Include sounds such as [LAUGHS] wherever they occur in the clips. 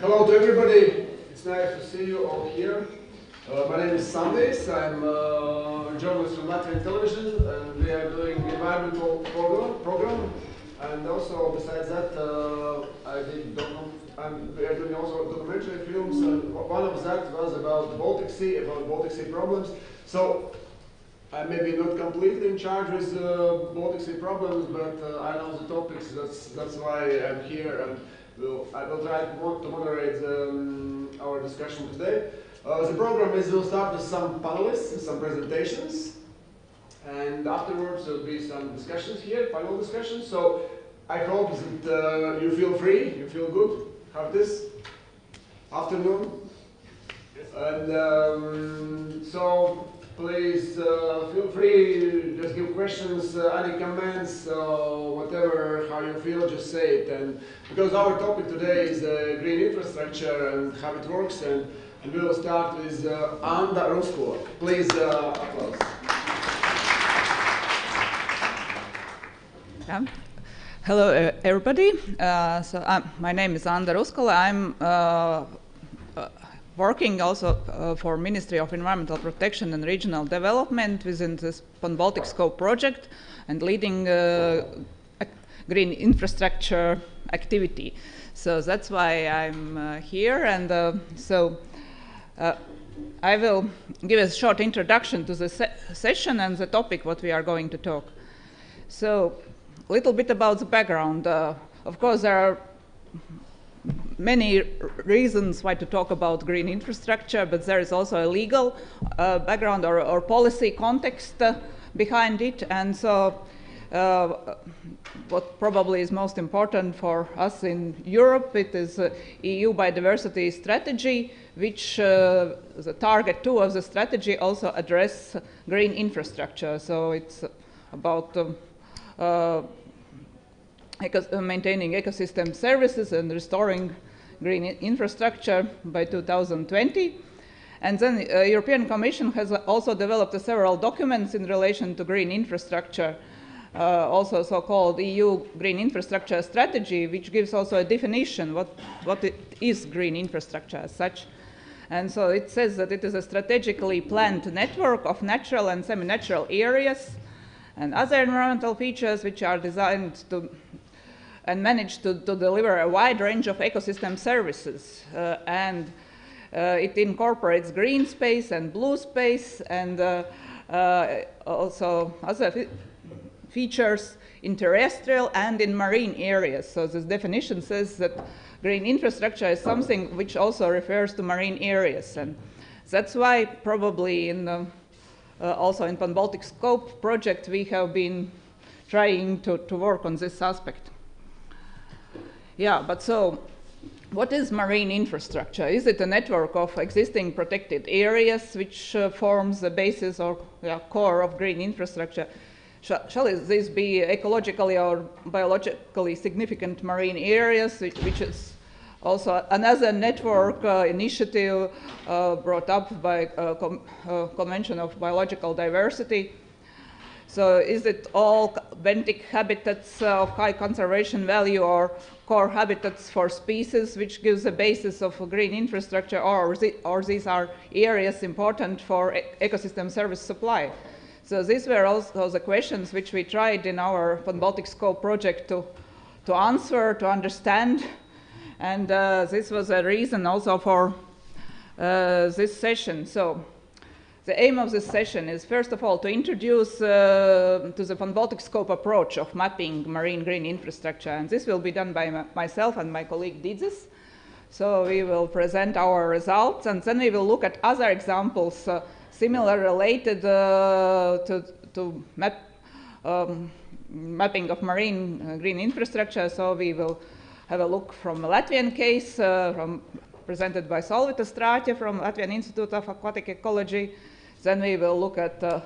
Hello to everybody. It's nice to see you all here. Uh, my name is Sandis. I'm uh, a journalist from Latvian television, and we are doing environmental program. program. And also, besides that, uh, I did and we are doing also documentary films. And one of that was about the Baltic Sea, about Baltic Sea problems. So I may be not completely in charge with uh, Baltic Sea problems, but uh, I know the topics. That's that's why I'm here, and will I will try to, moderate um, our discussion today. Uh, the program is we'll start with some panelists, some presentations, and afterwards there'll be some discussions here, panel discussions. So I hope that uh, you feel free, you feel good. Have this afternoon, and um, so please uh, feel free, just give questions, uh, any comments, uh, whatever, how you feel, just say it. And because our topic today is uh, green infrastructure and how it works, and, and we will start with uh, Anda Rusko. Please, uh, applause. Yeah. Hello, everybody. So my name is Anda Ruskule. I'm working also uh, for Ministry of Environmental Protection and Regional Development within this Pan-Baltic Scope project and leading uh, green infrastructure activity. So that's why I'm uh, here. And uh, so uh, I will give a short introduction to the se- session and the topic what we are going to talk. So, a little bit about the background. Uh, of course, there are many reasons why to talk about green infrastructure, but there is also a legal uh, background or, or policy context uh, behind it. And so, uh, what probably is most important for us in Europe, it is uh, EU biodiversity strategy, which uh, the target two of the strategy also address green infrastructure. So it's about um, uh, uh, maintaining ecosystem services and restoring green infrastructure by 2020. And then uh, European Commission has also developed uh, several documents in relation to green infrastructure, uh, also so-called EU Green Infrastructure Strategy, which gives also a definition what, what it is green infrastructure as such. And so it says that it is a strategically planned network of natural and semi-natural areas and other environmental features which are designed to and manage to, to deliver a wide range of ecosystem services. Uh, and uh, it incorporates green space and blue space and uh, also other features in terrestrial and in marine areas. So this definition says that green infrastructure is something which also refers to marine areas. And that's why probably in the, uh, also in Pan-Baltic Scope project we have been trying to, to work on this aspect. Yeah, but so what is marine infrastructure? Is it a network of existing protected areas which uh, forms the basis or yeah, core of green infrastructure? Shall, this be ecologically or biologically significant marine areas, which, which is also another network uh, initiative uh, brought up by uh, com- uh, Convention of Biological Diversity? So is it all benthic habitats of high conservation value or core habitats for species, which gives a basis of green infrastructure, or, or these are areas important for ecosystem service supply? So these were also the questions which we tried in our Pan Baltic Scope project to, to answer, to understand, and uh, this was a reason also for uh, this session. So the aim of this session is, first of all, to introduce uh, to the Pan Baltic scope approach of mapping marine green infrastructure, and this will be done by myself and my colleague Didzis. So we will present our results, and then we will look at other examples, uh, similar related uh, to, to map, um, mapping of marine uh, green infrastructure. So we will have a look from a Latvian case, uh, from presented by Solvita Strāķe from Latvian Institute of Aquatic Ecology. Then we will look at uh,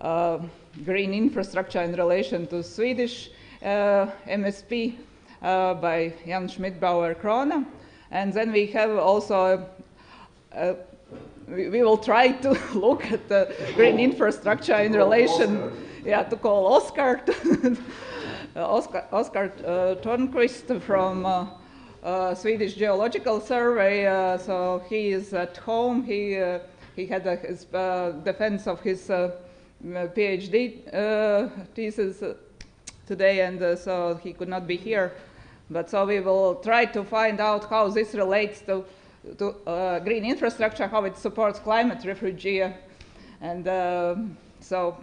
uh, green infrastructure in relation to Swedish uh, MSP by Jan Schmidtbauer Crona. And then we have also, uh, we, we will try to [LAUGHS] look at the green infrastructure in relation, yeah, to call Oscar, [LAUGHS] Oscar, Oscar uh, Törnqvist from uh, uh, Swedish Geological Survey. So he is at home. He he had a, his uh, defense of his uh, PhD uh, thesis today, and so he could not be here. But so we will try to find out how this relates to to green infrastructure, how it supports climate refugia, and so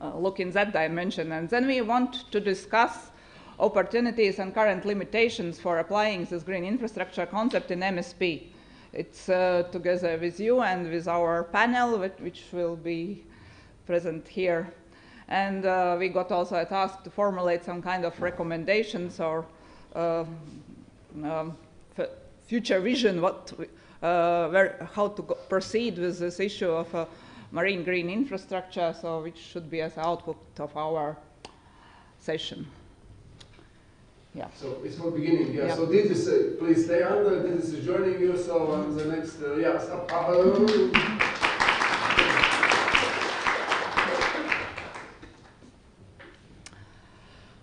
uh, look in that dimension. And then we want to discuss opportunities and current limitations for applying this green infrastructure concept in MSP. It's uh, together with you and with our panel, which will be present here. And uh, we got also a task to formulate some kind of recommendations or uh, um, future vision, what, uh, where, how to proceed with this issue of uh, marine green infrastructure, so which should be as output of our session. Yeah. So it's for beginning, yeah. yeah. So this is, uh, please stay under, this is joining you, so on the next, uh, yeah. So, uh,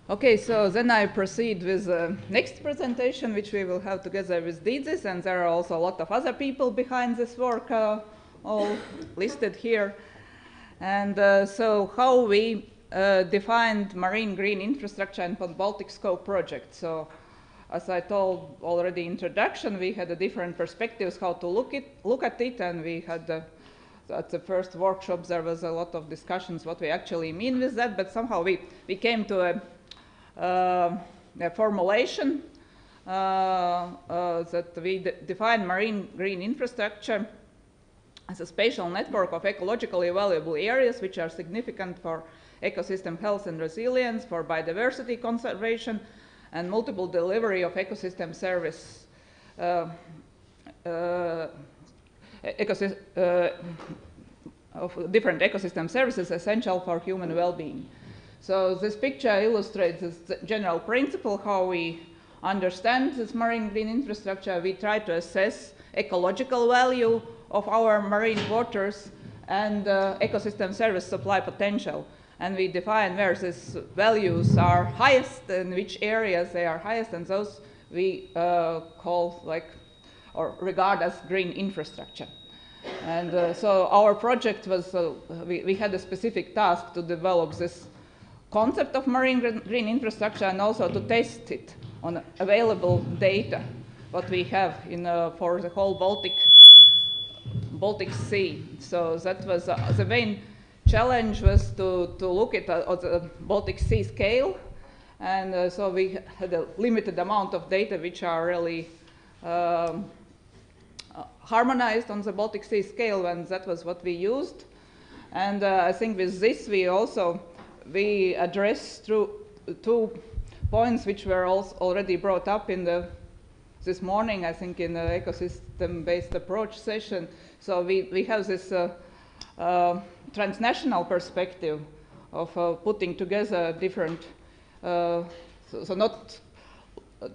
Okay, so then I proceed with the next presentation, which we will have together with Dīdzis, and there are also a lot of other people behind this work, uh, all [LAUGHS] listed here. And uh, so how we uh, defined marine green infrastructure and Baltic Scope project. So as I told already introduction, we had a different perspectives how to look, it, look at it, and we had the, at the first workshops there was a lot of discussions what we actually mean with that, but somehow we, we came to a, uh, a formulation uh, uh, that we de define marine green infrastructure as a spatial network of ecologically valuable areas which are significant for ecosystem health and resilience, for biodiversity conservation, and multiple delivery of ecosystem service. Uh, uh, ecosystem, uh, of different ecosystem services essential for human well-being. So this picture illustrates this general principle, how we understand this marine green infrastructure. We try to assess ecological value of our marine waters and uh, ecosystem service supply potential and we define where these values are highest and which areas they are highest, and those we uh, call like or regard as green infrastructure. And uh, so our project was, uh, we, we, had a specific task to develop this concept of marine green infrastructure and also to test it on available data, what we have in, uh, for the whole Baltic, Baltic Sea. So that was uh, the main challenge was to, to look at, uh, the Baltic Sea scale. And uh, so we had a limited amount of data which are really um, harmonized on the Baltic Sea scale, and that was what we used. And uh, I think with this we also we address through two points which were also already brought up in the this morning, I think, in the ecosystem-based approach session. So we, we have this uh, uh, transnational perspective of uh, putting together different, uh, so, so, not uh,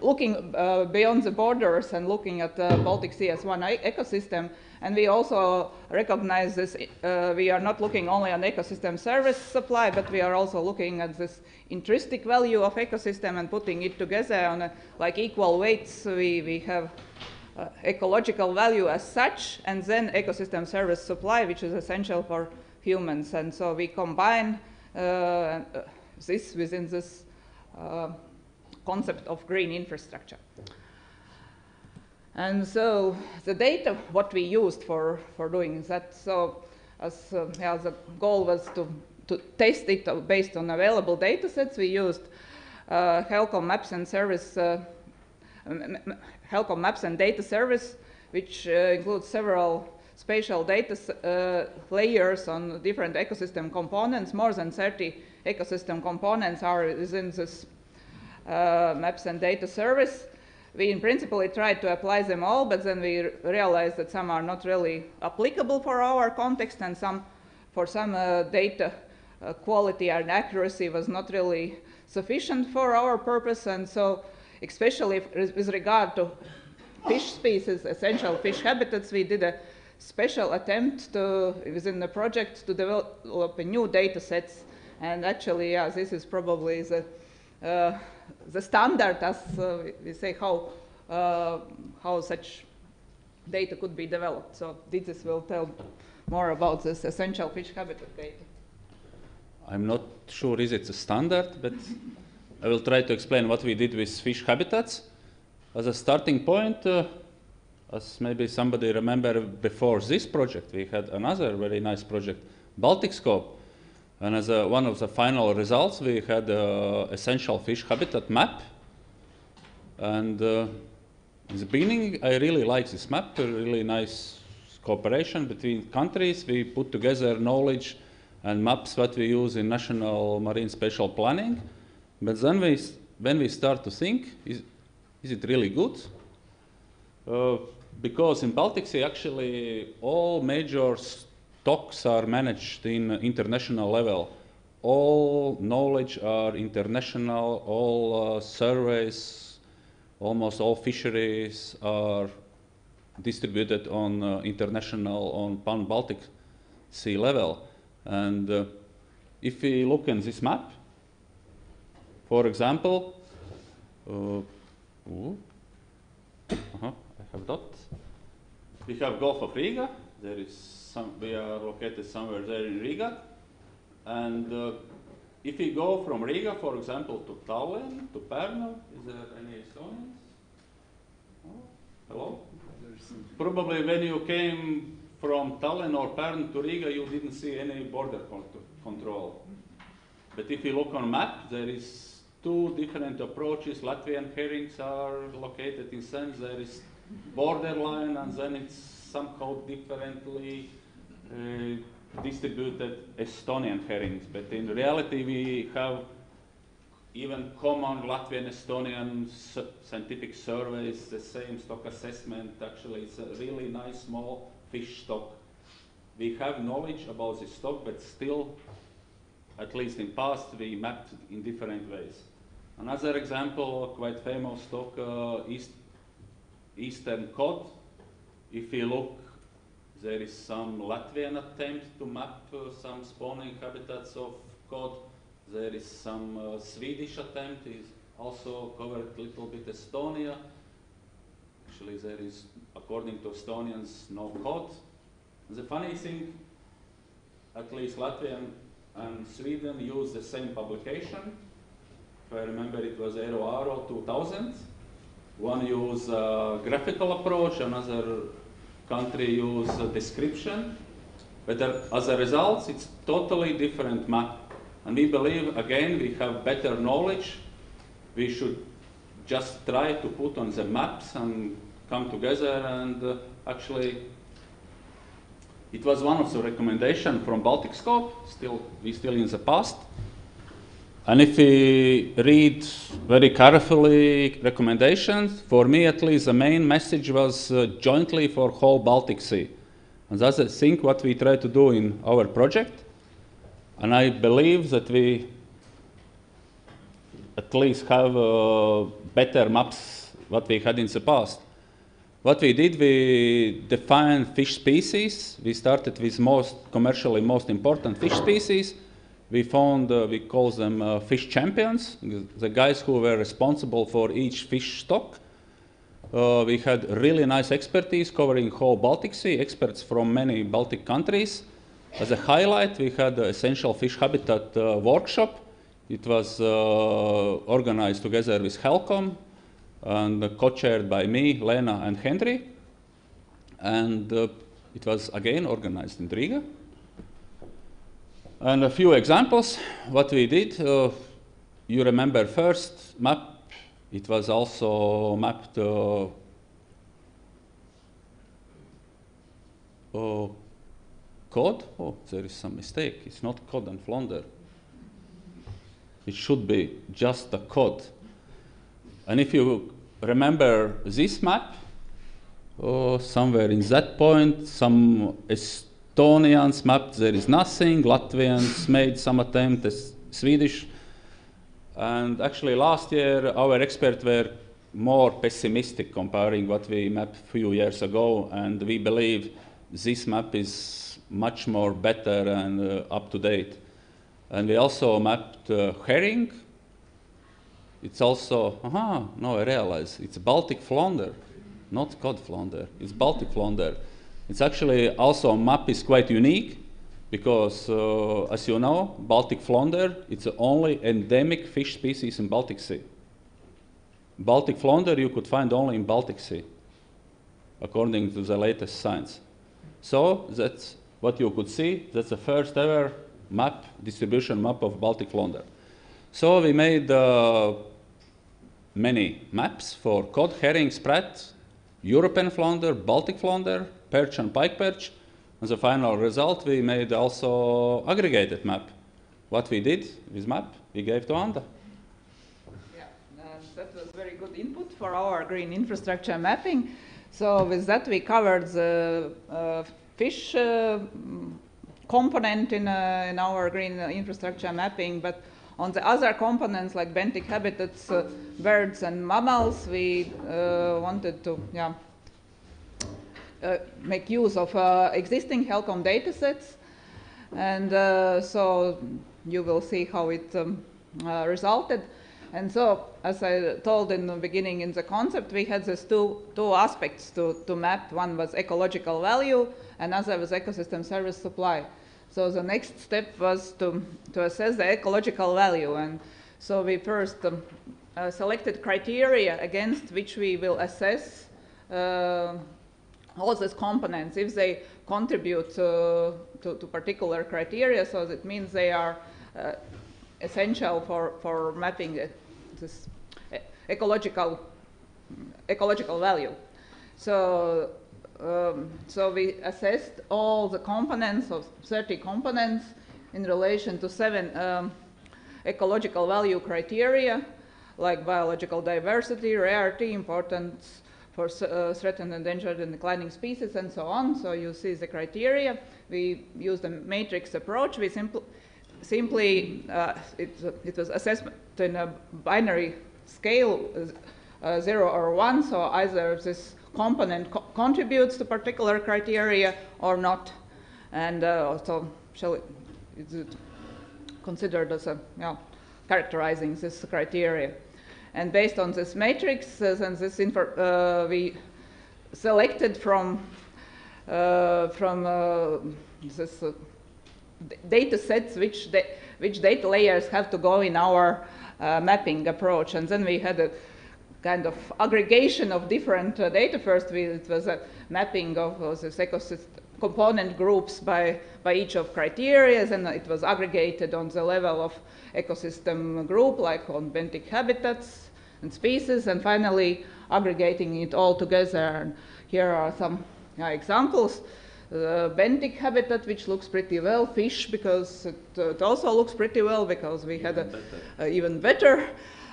looking uh, beyond the borders and looking at the Baltic Sea as one ecosystem. And we also recognize this, uh, we are not looking only on ecosystem service supply, but we are also looking at this intrinsic value of ecosystem and putting it together on a, like equal weights. We, we have uh, ecological value as such, and then ecosystem service supply, which is essential for humans. And so we combine uh, this within this uh, concept of green infrastructure. And so the data, what we used for, for doing that, so as uh, yeah, the goal was to, to test it based on available data sets, we used uh, Helcom Maps and Service uh, Helcom Maps and Data Service, which uh, includes several spatial data uh, layers on different ecosystem components. More than 30 ecosystem components are within this uh, Maps and Data Service. We in principle tried to apply them all, but then we realized that some are not really applicable for our context and some, for some uh, data uh, quality and accuracy was not really sufficient for our purpose. And so especially with regard to fish species, essential fish habitats, we did a special attempt to, within the project to develop new data sets. And actually, yeah, this is probably the uh, the standard, as uh, we say, how uh, how such data could be developed. So Didzis will tell more about this essential fish habitat data. I'm not sure is it a standard, but I will try to explain what we did with fish habitats. As a starting point, uh, as maybe somebody remember before this project, we had another very nice project, Balticscope. And as a, one of the final results, we had uh, essential fish habitat map. And uh, in the beginning, I really like this map, a really nice cooperation between countries. We put together knowledge and maps that we use in national marine spatial planning. But then we, when we start to think, is, is it really good? Uh, because in Baltic Sea, actually, all major stocks are managed in international level. All knowledge are international, all uh, surveys, almost all fisheries are distributed on uh, international, on pan-Baltic Sea level. And uh, if we look in this map, for example, uh, -huh, I have. We have Gulf of Riga. There is some. We are located somewhere there in Riga, and uh, if we go from Riga, for example, to Tallinn, to Pärnu, is there any Estonians? Hello. Probably when you came from Tallinn or Pärnu to Riga, you didn't see any border control. But if you look on map, there is two different approaches. Latvian herrings are located in sense there is borderline, and then it's somehow differently uh, distributed Estonian herrings. But in reality, we have even common Latvian Estonian scientific surveys, the same stock assessment. Actually, it's a really nice small fish stock. We have knowledge about the stock, but still, at least in past, we mapped in different ways. Another example, quite famous stock, uh, East, Eastern cod. If you look, there is some Latvian attempt to map uh, some spawning habitats of cod. There is some uh, Swedish attempt, is also covered a little bit Estonia. Actually, there is, according to Estonians, no cod. The funny thing, at least Latvian and Sweden use the same publication. If I remember, it was Aro 2000. One use a graphical approach, another country use a description. But as a result, it's totally different map. And we believe, again, we have better knowledge. We should just try to put on the maps and come together and uh, actually it was one of the recommendations from Balticscope, still, we still in the past. And if we read very carefully recommendations, for me at least the main message was uh, jointly for whole Baltic Sea. And that's I think what we try to do in our project. And I believe that we at least have uh, better maps what we had in the past. What we did, we defined fish species. We started with most commercially most important fish species. We found, uh, we call them uh, fish champions, the guys who were responsible for each fish stock. Uh, we had really nice expertise covering whole Baltic Sea, experts from many Baltic countries. As a highlight, we had the Essential Fish Habitat uh, workshop. It was uh, organized together with Helcom, and co-chaired by me, Lena, and Henry. And uh, it was again organized in Riga. And a few examples, what we did, uh, you remember first map, it was also mapped uh, uh, cod. Oh, there is some mistake. It's not cod and flounder. It should be just the cod. And if you remember this map, oh, somewhere in that point, some Estonians mapped there is nothing, Latvians made some attempt, Swedish. And actually last year our experts were more pessimistic comparing what we mapped a few years ago, and we believe this map is much more better and uh, up to date. And we also mapped uh, herring, It's also, aha, no, I realize it's Baltic flounder, not cod flounder. It's Baltic flounder. It's actually also a map is quite unique because, uh, as you know, Baltic flounder it's the only endemic fish species in Baltic Sea. Baltic flounder you could find only in Baltic Sea, according to the latest science. So that's what you could see. That's the first ever map, distribution map of Baltic flounder. So we made uh, many maps for cod, herring, sprat, European flounder, Baltic flounder, perch and pike perch. As a final result, we made also aggregated map. What we did with map, we gave to Anda. Yeah, and that was very good input for our green infrastructure mapping. So with that, we covered the uh, fish uh, component in, uh, in our green infrastructure mapping, but on the other components like benthic habitats, uh, birds and mammals, we uh, wanted to yeah, uh, make use of uh, existing HELCOM datasets. And uh, so you will see how it um, uh, resulted. And so, as I told in the beginning in the concept, we had these two, two aspects to, to map. One was ecological value, another was ecosystem service supply. So the next step was to, to assess the ecological value. And so we first um, uh, selected criteria against which we will assess uh, all these components if they contribute to, to, to, particular criteria. So that means they are uh, essential for, for mapping this ecological, ecological value. So um, so we assessed all the components of 30 components in relation to seven um, ecological value criteria like biological diversity, rarity, importance for uh, threatened, endangered, and declining species, and so on. So you see the criteria. We used a matrix approach. We simpl simply, uh, it, it, was assessment in a binary scale, uh, zero or one. So either this component co contributes to particular criteria or not. And so shall it, is it considered as a, you know, characterizing this criteria. And based on this matrix, uh, and this info, uh, we selected from, uh, from uh, this uh, data sets which, da which data layers have to go in our mapping approach. And then we had a kind of aggregation of different uh, data. First, we, it was a mapping of, this ecosystem component groups by, by each of criteria, and it was aggregated on the level of ecosystem group, like on benthic habitats and species, and finally aggregating it all together. And here are some uh, examples. The benthic habitat, which looks pretty well, fish, because it, uh, it also looks pretty well, because we had a, a even better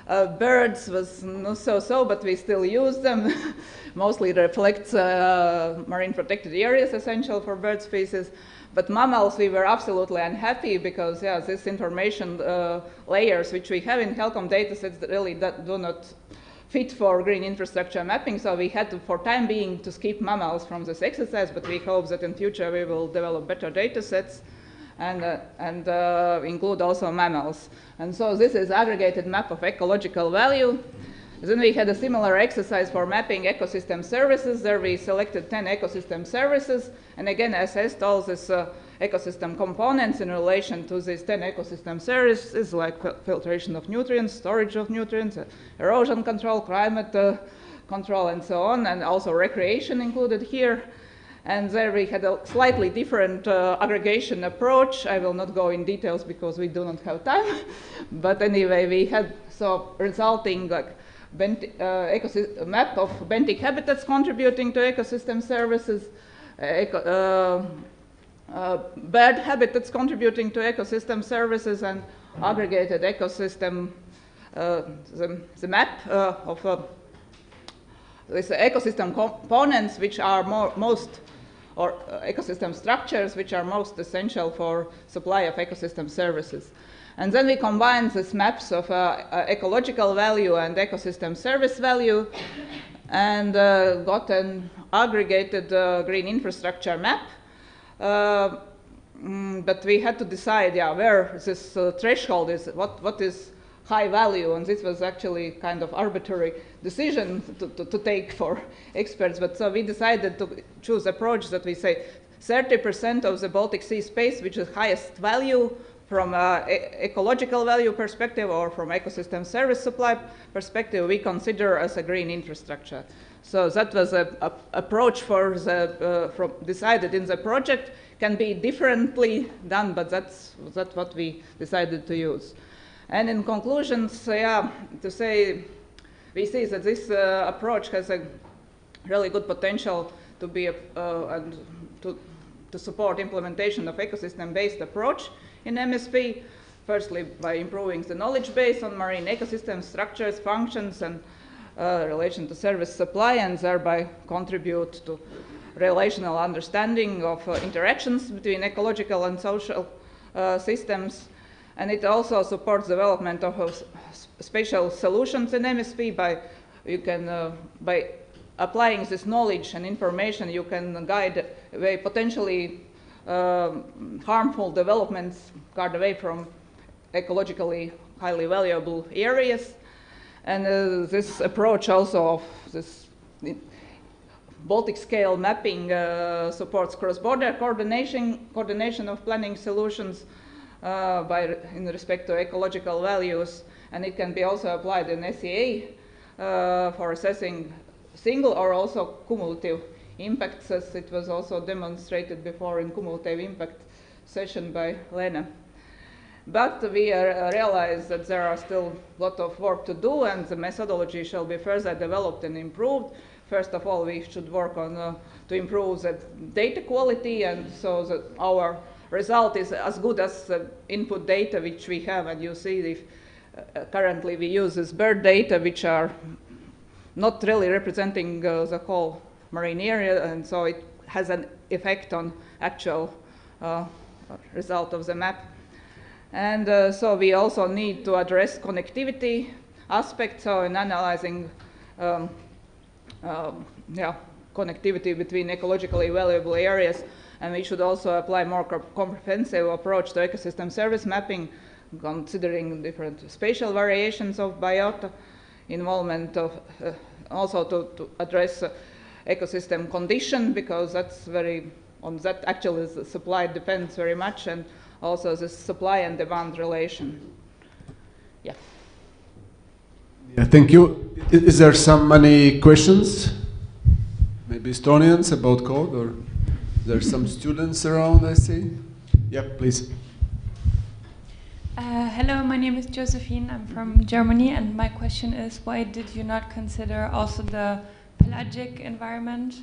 uh, birds was not so-so, but we still use them. [LAUGHS] Mostly reflects uh, marine protected areas essential for bird species. But mammals, we were absolutely unhappy because, yeah, these information uh, layers which we have in HELCOM datasets really do not fit for green infrastructure mapping. So we had to, for time being, to skip mammals from this exercise. But we hope that in future we will develop better datasets and, uh, and uh, include also mammals. And so this is aggregated map of ecological value. Then we had a similar exercise for mapping ecosystem services. There we selected 10 ecosystem services and again assessed all these uh, ecosystem components in relation to these 10 ecosystem services like filtration of nutrients, storage of nutrients, uh, erosion control, climate uh, control, and so on, and also recreation included here. And there we had a slightly different uh, aggregation approach. I will not go in details because we do not have time. [LAUGHS] but anyway, we had so resulting like uh, map of benthic habitats contributing to ecosystem services, uh, eco uh, uh, bird habitats contributing to ecosystem services, and aggregated ecosystem, the, the, map of these ecosystem components which are more, most or uh, ecosystem structures which are most essential for supply of ecosystem services. And then we combine these maps of uh, uh, ecological value and ecosystem service value and uh, got an aggregated uh, green infrastructure map. Uh, mm, but we had to decide, yeah, where this threshold is, what, what is high value, and this was actually kind of arbitrary decision to, to, to take for [LAUGHS] experts. But so we decided to choose approach that we say 30% of the Baltic Sea space, which is highest value from ecological value perspective or from ecosystem service supply perspective, we consider as a green infrastructure. So that was a, a approach for the, uh, decided in the project can be differently done, but that's, that's what we decided to use. And in conclusions, yeah, to say, we see that this uh, approach has a really good potential to be, a, uh, and to, to support implementation of ecosystem-based approach in MSP, firstly by improving the knowledge base on marine ecosystem structures, functions, and uh, relation to service supply, and thereby contribute to relational understanding of uh, interactions between ecological and social uh, systems, and it also supports development of uh, spatial solutions in MSP by you can uh, by applying this knowledge and information you can guide potentially um, harmful developments guard away from ecologically highly valuable areas. And uh, this approach also of this Baltic scale mapping uh, supports cross-border coordination, coordination of planning solutions uh, by, in respect to ecological values, and it can be also applied in SEA uh, for assessing single or also cumulative impacts, as it was also demonstrated before in cumulative impact session by Lena. But we uh, realize that there are still a lot of work to do, and the methodology shall be further developed and improved. First of all, we should work on uh, to improve the data quality, and so that our result is as good as the input data which we have. And you see, if uh, currently we use this bird data, which are not really representing uh, the whole marine area, and so it has an effect on actual uh, result of the map. And uh, so we also need to address connectivity aspects. So in analyzing um, um, yeah, connectivity between ecologically valuable areas, and we should also apply more comprehensive approach to ecosystem service mapping, considering different spatial variations of biota, involvement of uh, also to, to address ecosystem condition because that's very on that actually the supply depends very much and also the supply and demand relation. Yeah. Yeah, thank you. Is there some many questions? Maybe Estonians about code or there's some students around I see. Yeah, please. Uh, hello, my name is Josephine. I'm from Germany, and my question is why did you not consider also the pelagic environment?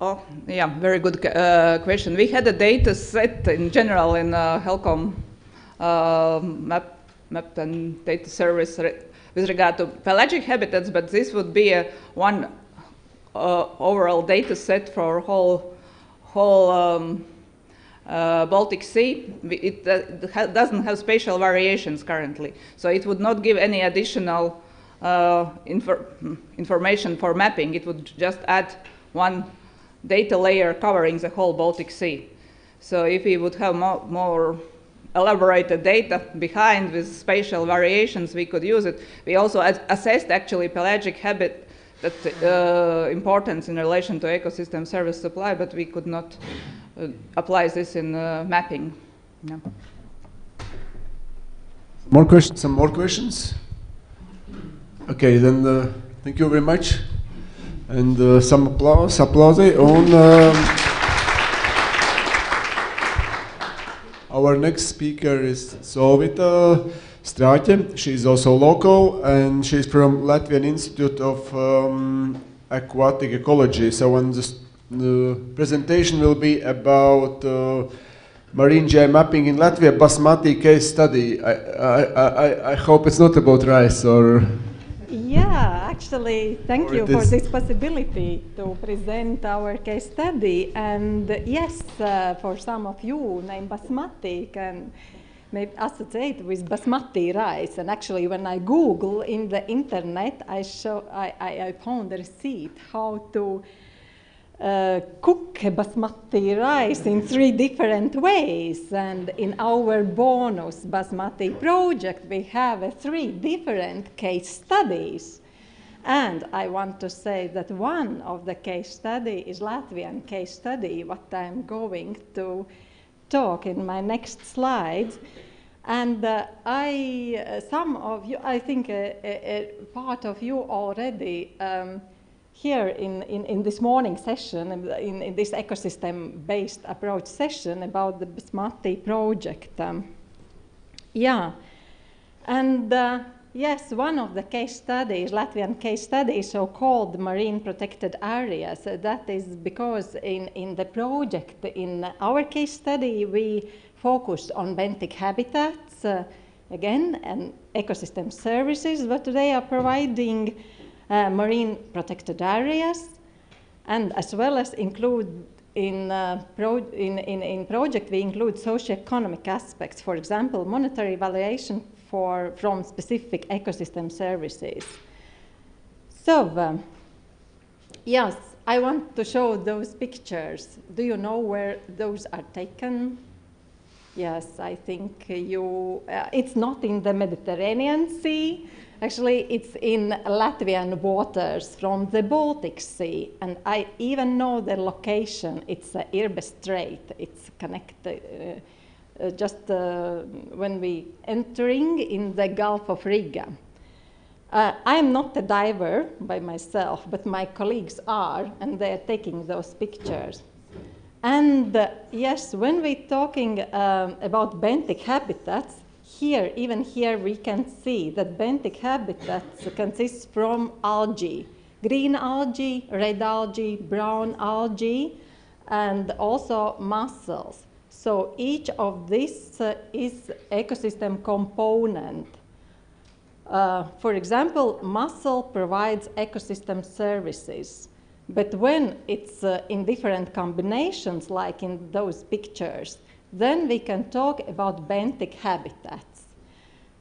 Oh, yeah, very good uh, question. We had a data set in general in uh, Helcom uh, map, map and data service re with regard to pelagic habitats, but this would be a one uh, overall data set for whole whole um, uh, Baltic Sea. It uh, doesn't have spatial variations currently, so it would not give any additional infor information for mapping. It would just add one data layer covering the whole Baltic Sea. So if we would have more, more elaborated data behind with spatial variations, we could use it. We also assessed actually pelagic habit that uh, importance in relation to ecosystem service supply, but we could not uh, apply this in uh, mapping. No. More questions? Some more questions? Okay, then uh, thank you very much. And uh, some applause, applause on um, our next speaker is Solvita Strāķe. She's also local and she's from Latvian Institute of um, Aquatic Ecology. So on the presentation will be about uh, marine mapping in Latvia, Basmati case study. I, I, I, I hope it's not about rice or yeah, actually, thank you for this possibility to present our case study. And yes, uh, for some of you, name basmati can maybe associate with basmati rice. And actually, when I Google in the internet, I, show, I, I, I found a receipt how to uh, cook basmati rice in three different ways. And in our bonus basmati project, we have uh, three different case studies. And I want to say that one of the case study is Latvian case study, what I'm going to talk in my next slide. And uh, I, uh, some of you, I think a, a, a part of you already um, here in, in, in, this morning session, in, in this ecosystem-based approach session about the Basmati project. Um, yeah, and uh, yes, one of the case studies, Latvian case studies, so-called marine protected areas. Uh, that is because in, in the project, in our case study, we focused on benthic habitats, uh, again, and ecosystem services, but they are providing uh, marine protected areas, and as well as include in, uh, in, in, in project, we include socioeconomic aspects, for example, monetary valuation for, from specific ecosystem services. So, um, yes, I want to show those pictures. Do you know where those are taken? Yes, I think you, uh, it's not in the Mediterranean Sea. Actually, it's in Latvian waters from the Baltic Sea. And I even know the location. It's uh, Irbe Strait. It's connected uh, uh, just uh, when we entering in the Gulf of Riga. Uh, I am not a diver by myself, but my colleagues are, and they're taking those pictures. And uh, yes, when we're talking um, about benthic habitats, here, even here, we can see that benthic habitats consist from algae, green algae, red algae, brown algae, and also mussels. So each of this uh, is ecosystem component. Uh, for example, mussel provides ecosystem services. But when it's uh, in different combinations, like in those pictures, then we can talk about benthic habitats.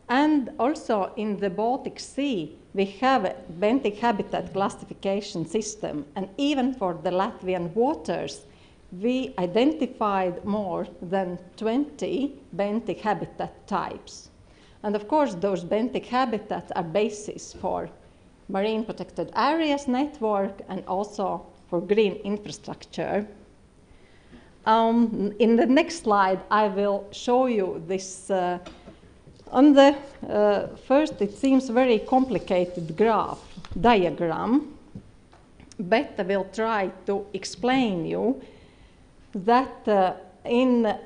And also in the Baltic Sea, we have a benthic habitat classification system. And even for the Latvian waters, we identified more than 20 benthic habitat types. And of course, those benthic habitats are basis for marine protected areas network and also for green infrastructure. Um, in the next slide, I will show you this. Uh, on the uh, first, it seems very complicated graph diagram, but I will try to explain you that uh, in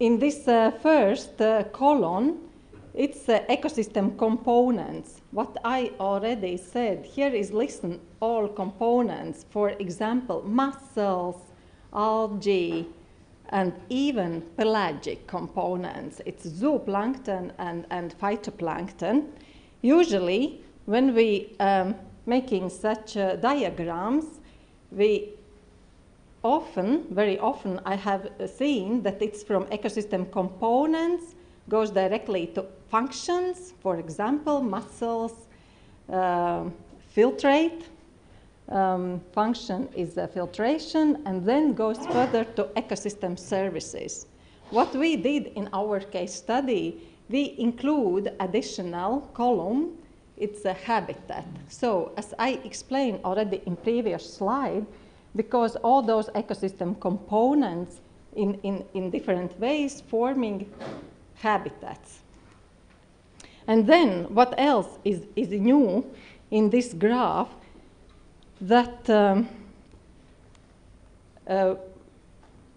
in this uh, first uh, column, it's uh, ecosystem components. What I already said, here is listen all components, for example, mussels, algae, and even pelagic components. It's zooplankton and, and phytoplankton. Usually, when we um, making such uh, diagrams, we often, very often, I have seen that it's from ecosystem components goes directly to functions, for example, mussels, uh, filtrate. Um, function is the filtration and then goes further to ecosystem services. What we did in our case study, we include additional column, it's a habitat. So as I explained already in previous slide, because all those ecosystem components in, in, in different ways forming habitats. And then what else is, is new in this graph that um, uh,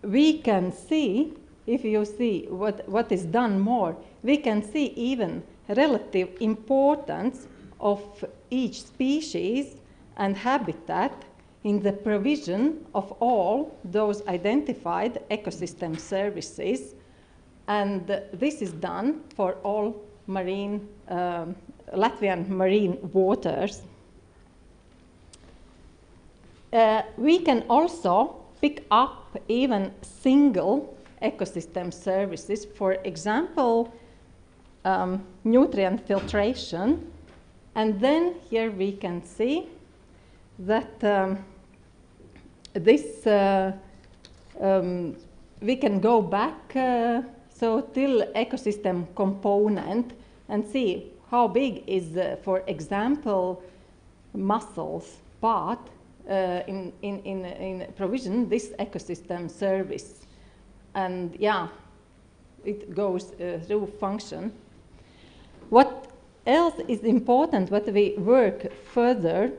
we can see, if you see what, what is done more, we can see even relative importance of each species and habitat in the provision of all those identified ecosystem services and this is done for all marine, um, Latvian marine waters. Uh, we can also pick up even single ecosystem services, for example, um, nutrient filtration. And then here we can see that um, this uh, um, we can go back uh, so till ecosystem component and see how big is, uh, for example, mussels part in, in, in, in provision this ecosystem service. And yeah, it goes uh, through function. What else is important, what we work further,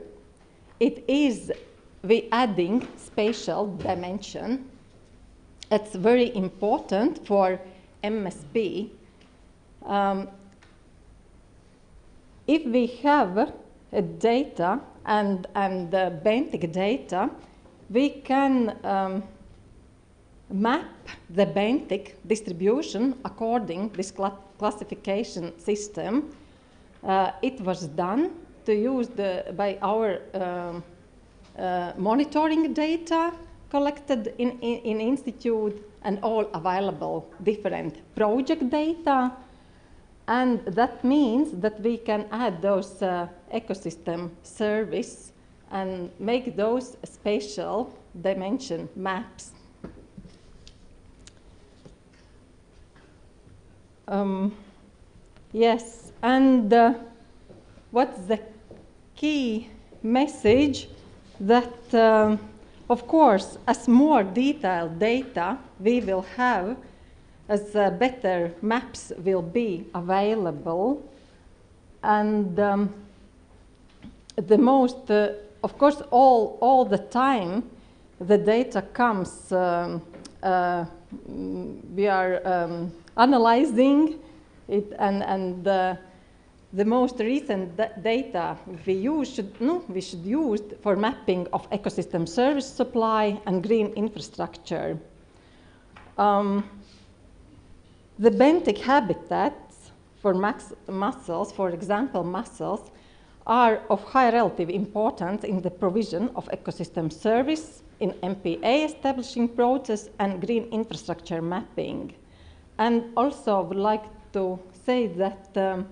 it is we adding spatial dimension. It's very important for MSP. Um, if we have uh, data and, and benthic data, we can um, map the benthic distribution according this cl classification system. Uh, it was done to use the, by our um, uh, monitoring data collected in, in, in institute and all available different project data. And that means that we can add those uh, ecosystem service and make those spatial dimension maps. Um, yes, and uh, what's the key message that, um, of course, as more detailed data we will have, as uh, better maps will be available, and um, the most, uh, of course, all, all the time, the data comes, um, uh, we are um, analyzing it and, and uh, the most recent data we use should, no, we should use for mapping of ecosystem service supply and green infrastructure. Um, the benthic habitats for max mussels, for example, mussels, are of high relative importance in the provision of ecosystem service, in MPA establishing process, and green infrastructure mapping. And also, I would like to say that, um,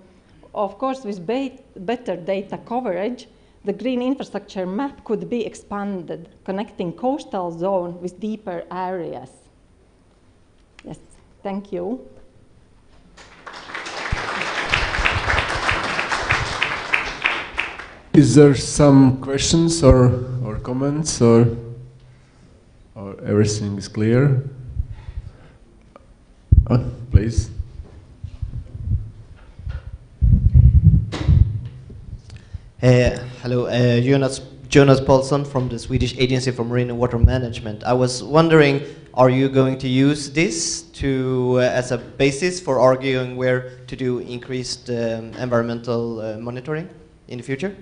of course, with better data coverage, the green infrastructure map could be expanded, connecting coastal zone with deeper areas. Yes, thank you. Is there some questions or, or comments or, or everything is clear? Oh, please. Uh, hello, uh, Jonas, Jonas Paulson from the Swedish Agency for Marine and Water Management. I was wondering, are you going to use this to uh, as a basis for arguing where to do increased um, environmental uh, monitoring in the future?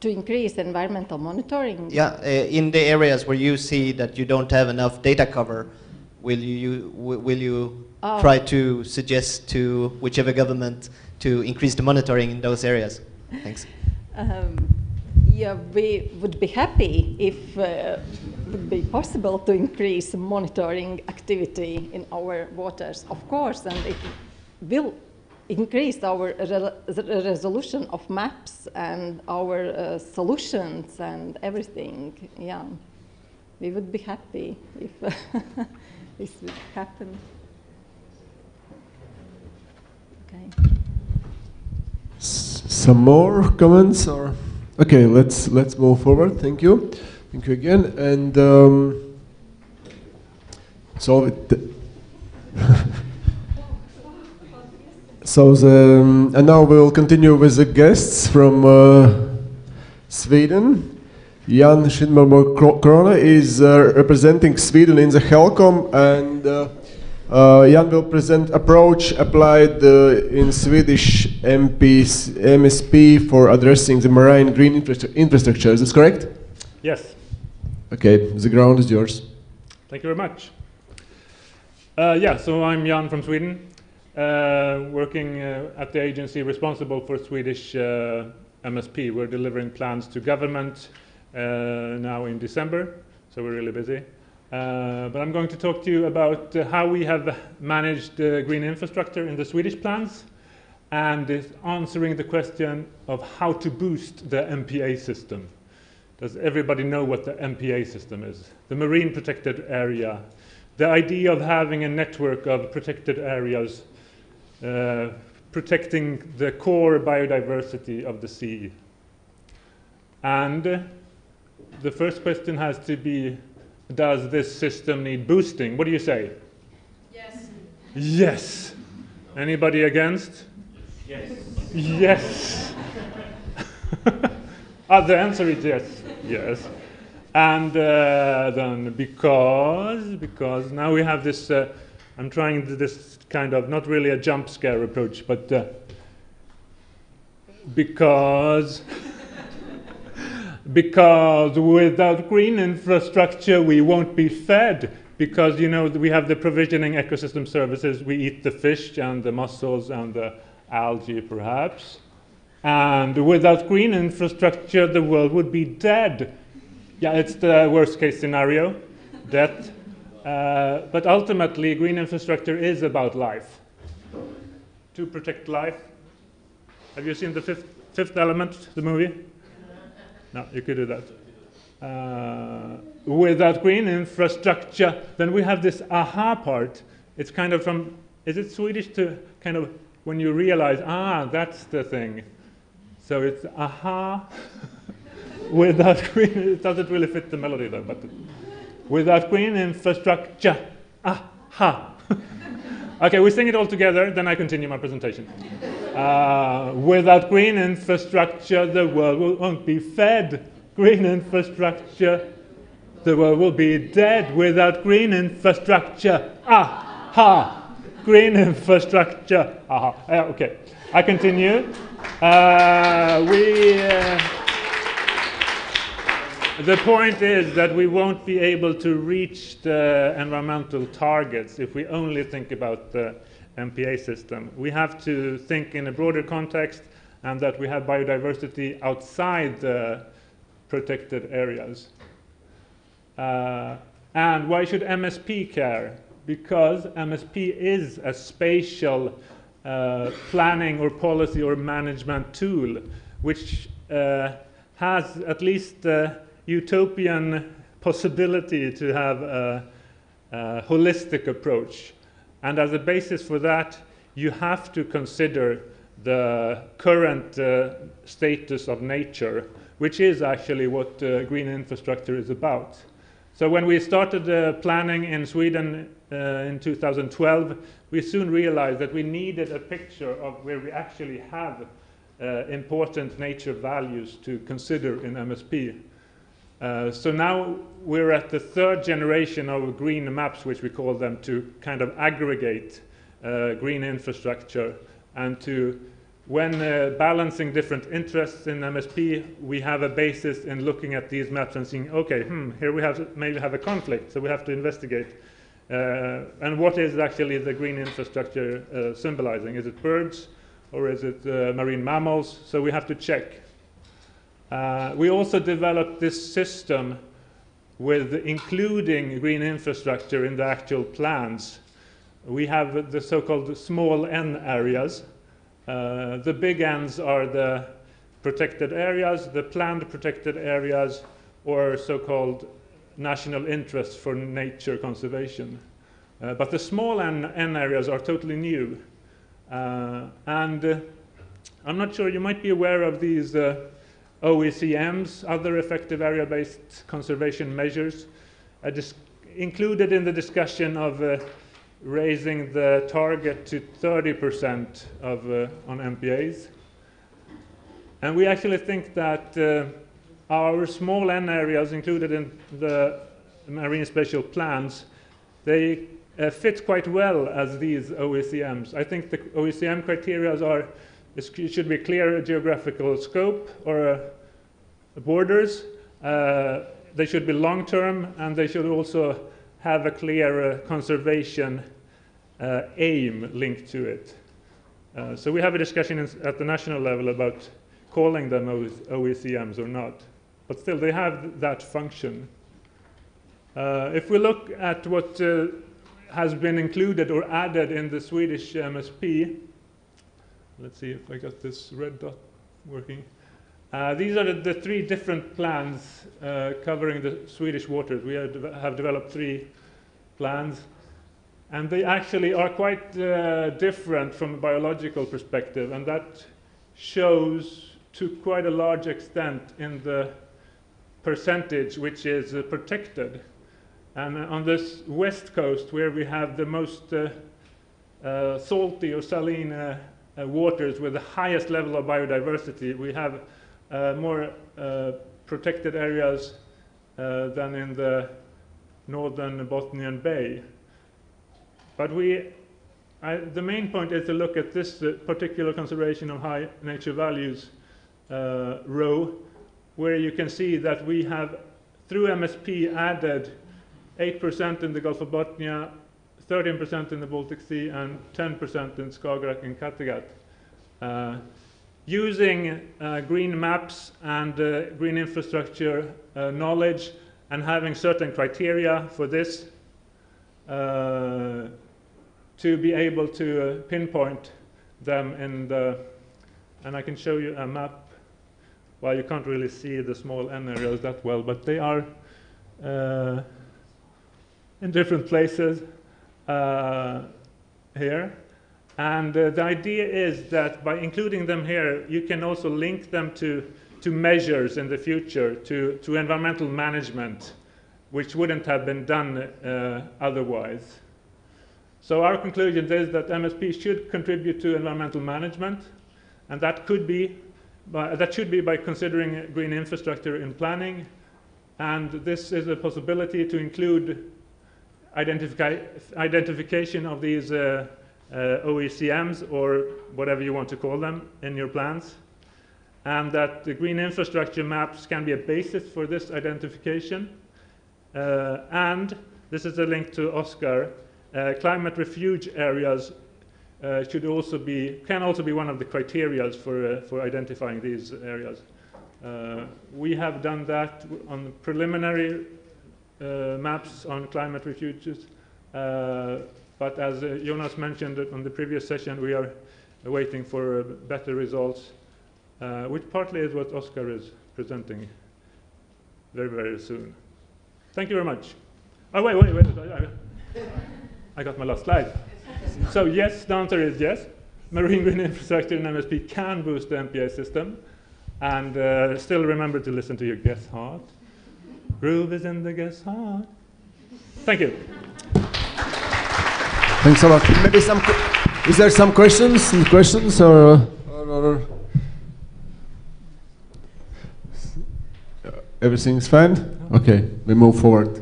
To increase environmental monitoring? Yeah, uh, in the areas where you see that you don't have enough data cover, will you, will you oh. try to suggest to whichever government to increase the monitoring in those areas? Thanks. Um, yeah, we would be happy if uh, it would be possible to increase monitoring activity in our waters, of course, and it will increase our re resolution of maps and our uh, solutions and everything. Yeah, we would be happy if [LAUGHS] this would happen. Okay. S some more comments or? Okay, let's let's move forward. Thank you, thank you again. And um, so so the, um, and now we will continue with the guests from uh, Sweden. Jan Schmidtbauer Crona is uh, representing Sweden in the HELCOM and uh, uh, Jan will present approach applied uh, in Swedish MPs, MSP for addressing the marine green infra infrastructure. Is this correct? Yes. Okay, the ground is yours. Thank you very much. Uh, yeah, so I'm Jan from Sweden, working at the agency responsible for Swedish MSP. We're delivering plans to government, uh, now in December, so we're really busy. Uh, but I'm going to talk to you about uh, how we have managed the green infrastructure in the Swedish plans and is answering the question of how to boost the MPA system. Does everybody know what the MPA system is? The Marine Protected Area. The idea of having a network of protected areas uh, protecting the core biodiversity of the sea. And the first question has to be Does this system need boosting? What do you say? Yes. Yes. Anybody against? Yes. Yes. [LAUGHS] ah, the answer is yes. Yes. And uh, then because because now we have this. Uh, I'm trying this kind of not really a jump scare approach, but uh, because because without green infrastructure we won't be fed. Because you know we have the provisioning ecosystem services. We eat the fish and the mussels and the algae perhaps. And without green infrastructure the world would be dead. Yeah it's the worst case scenario. Death uh, but ultimately green infrastructure is about life to protect life have you seen the fifth, fifth element the movie no, you could do that. Uh, without green infrastructure, then we have this aha part. It's kind of from, is it Swedish to kind of when you realize, ah, that's the thing. So it's aha [LAUGHS] without green, it doesn't really fit the melody though, but without green infrastructure, aha. okay, we sing it all together, then I continue my presentation. Uh, without green infrastructure, the world won't be fed. Green infrastructure, the world will be dead. Without green infrastructure, ah, ha, green infrastructure, aha. Uh, okay, I continue. Uh, we. Uh, the point is that we won't be able to reach the environmental targets if we only think about the MPA system. We have to think in a broader context and that we have biodiversity outside the protected areas. Uh, and why should MSP care? Because MSP is a spatial uh, planning or policy or management tool which uh, has at least the utopian possibility to have a, a holistic approach and as a basis for that, you have to consider the current uh, status of nature, which is actually what uh, green infrastructure is about. So when we started uh, planning in Sweden uh, in 2012, we soon realized that we needed a picture of where we actually have uh, important nature values to consider in MSP. Uh, so now we're at the third generation of green maps, which we call them, to kind of aggregate uh, green infrastructure and to, when uh, balancing different interests in MSP, we have a basis in looking at these maps and seeing, okay, hmm, here we have maybe have a conflict, so we have to investigate. Uh, and what is actually the green infrastructure uh, symbolizing? Is it birds or is it marine mammals? So we have to check. Uh, we also developed this system with including green infrastructure in the actual plans. We have the so-called small N areas. Uh, the big N's are the protected areas, the planned protected areas, or so-called national interests for nature conservation. Uh, but the small N, N, areas are totally new. Uh, and uh, I'm not sure, you might be aware of these uh, OECMs, other effective area-based conservation measures, included in the discussion of uh, raising the target to 30% of uh, on MPAs. And we actually think that uh, our small N areas included in the marine spatial plans, they uh, fit quite well as these OECMs. I think the OECM criteria are it should be clear geographical scope or borders. Uh, they should be long-term, and they should also have a clear uh, conservation uh, aim linked to it. Uh, so we have a discussion at the national level about calling them OECMs or not. But still, they have that function. Uh, if we look at what uh, has been included or added in the Swedish MSP, let's see if I got this red dot working. Uh, these are the, the, three different plans uh, covering the Swedish waters. We have, de have, developed three plans, and they actually are quite uh, different from a biological perspective, and that shows to quite a large extent in the percentage which is uh, protected. And on this west coast, where we have the most uh, uh, salty or saline uh, uh, Uh, waters with the highest level of biodiversity, we have uh, more uh, protected areas uh, than in the northern Bothnian Bay. But we, I, the main point is to look at this particular conservation of high nature values row, where you can see that we have, through MSP, added 8% in the Gulf of Bothnia, 13% in the Baltic Sea, and 10% in Skagerrak and Kattegat. Uh, using uh, green maps and uh, green infrastructure uh, knowledge and having certain criteria for this uh, to be able to uh, pinpoint them in the, and I can show you a map. Well, you can't really see the small N areas that well, but they are in different places here. And uh, the idea is that by including them here, you can also link them to, to measures in the future, to, to environmental management, which wouldn't have been done uh, otherwise. So our conclusion is that MSP should contribute to environmental management, and that could be by, that should be by considering green infrastructure in planning, and this is a possibility to include identification of these uh, uh, OECMs or whatever you want to call them in your plans, and that the green infrastructure maps can be a basis for this identification. Uh, and this is a link to Oscar. Uh, climate refuge areas uh, should also be can also be one of the criteria for uh, for identifying these areas. we have done that on preliminary maps on climate refuges. Uh, but as uh, Jonas mentioned on the previous session, we are waiting for better results, which partly is what Oscar is presenting very, very soon. Thank you very much. Oh, wait, wait, wait. I, I got my last slide. so yes, the answer is yes. Marine green infrastructure in MSP can boost the MPA system. And uh, still remember to listen to your guest heart. Groove is in the guest heart. Thank you. Thanks a lot. Maybe some. Is there some questions? Questions or, or, or everything's fine? Okay, we move forward.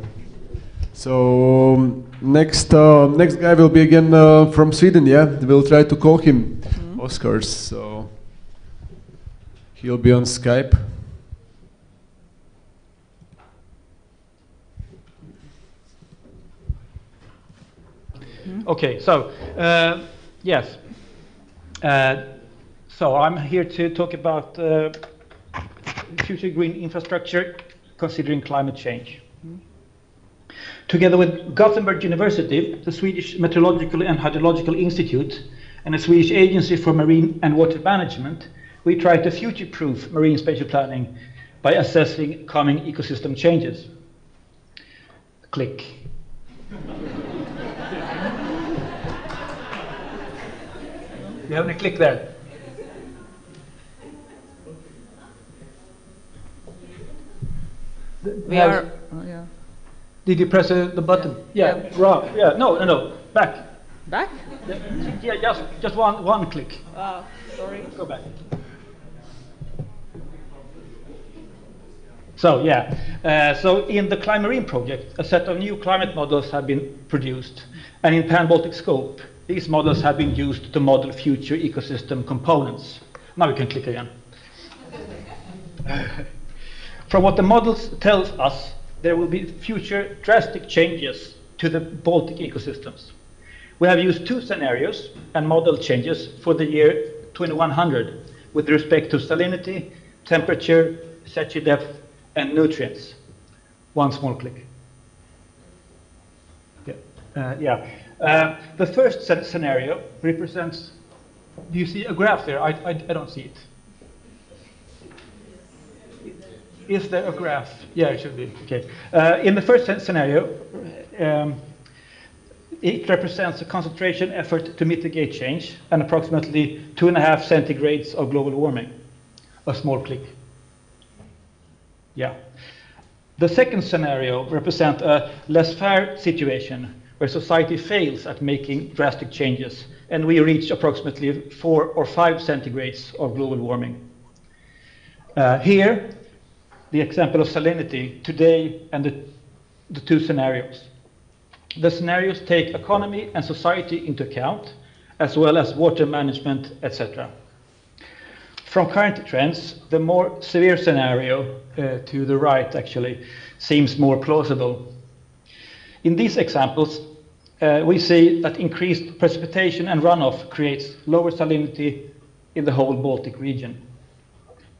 So um, next, uh, next guy will be again uh, from Sweden. Yeah, we'll try to call him mm -hmm. Oscars. So he'll be on Skype. Okay, so uh, yes. Uh, so I'm here to talk about uh, future green infrastructure considering climate change. Together with Gothenburg University, the Swedish Meteorological and Hydrological Institute, and the Swedish Agency for Marine and Water Management, we try to future-proof marine spatial planning by assessing coming ecosystem changes. Click. You have a click there. We are. Oh, yeah. Did you press uh, the button? Yeah. yeah. Right. Yeah. No. No. No. Back. Back. Yeah. yeah just just one one click. Uh, sorry. Go back. So yeah, uh, so in the ClimeMarine project, a set of new climate models have been produced, and in Pan-Baltic scope, these models have been used to model future ecosystem components. Now we can click again. [LAUGHS] From what the models tell us, there will be future drastic changes to the Baltic ecosystems. We have used two scenarios and model changes for the year 2100 with respect to salinity, temperature, Secchi depth, and nutrients. One small click. Yeah. Uh, yeah. Uh, the first scenario represents, do you see a graph there? I, I, I don't see it. is there a graph? Yeah, it should be. Okay. Uh, in the first scenario, um, it represents a concentration effort to mitigate change and approximately two and a half centigrades of global warming. A small click. Yeah. The second scenario represents a less fair situation where society fails at making drastic changes and we reach approximately four or five centigrades of global warming. Uh, here, the example of salinity today and the, the two scenarios. The scenarios take economy and society into account, as well as water management, etc. From current trends, the more severe scenario uh, to the right actually seems more plausible. In these examples, Uh, we see that increased precipitation and runoff creates lower salinity in the whole Baltic region.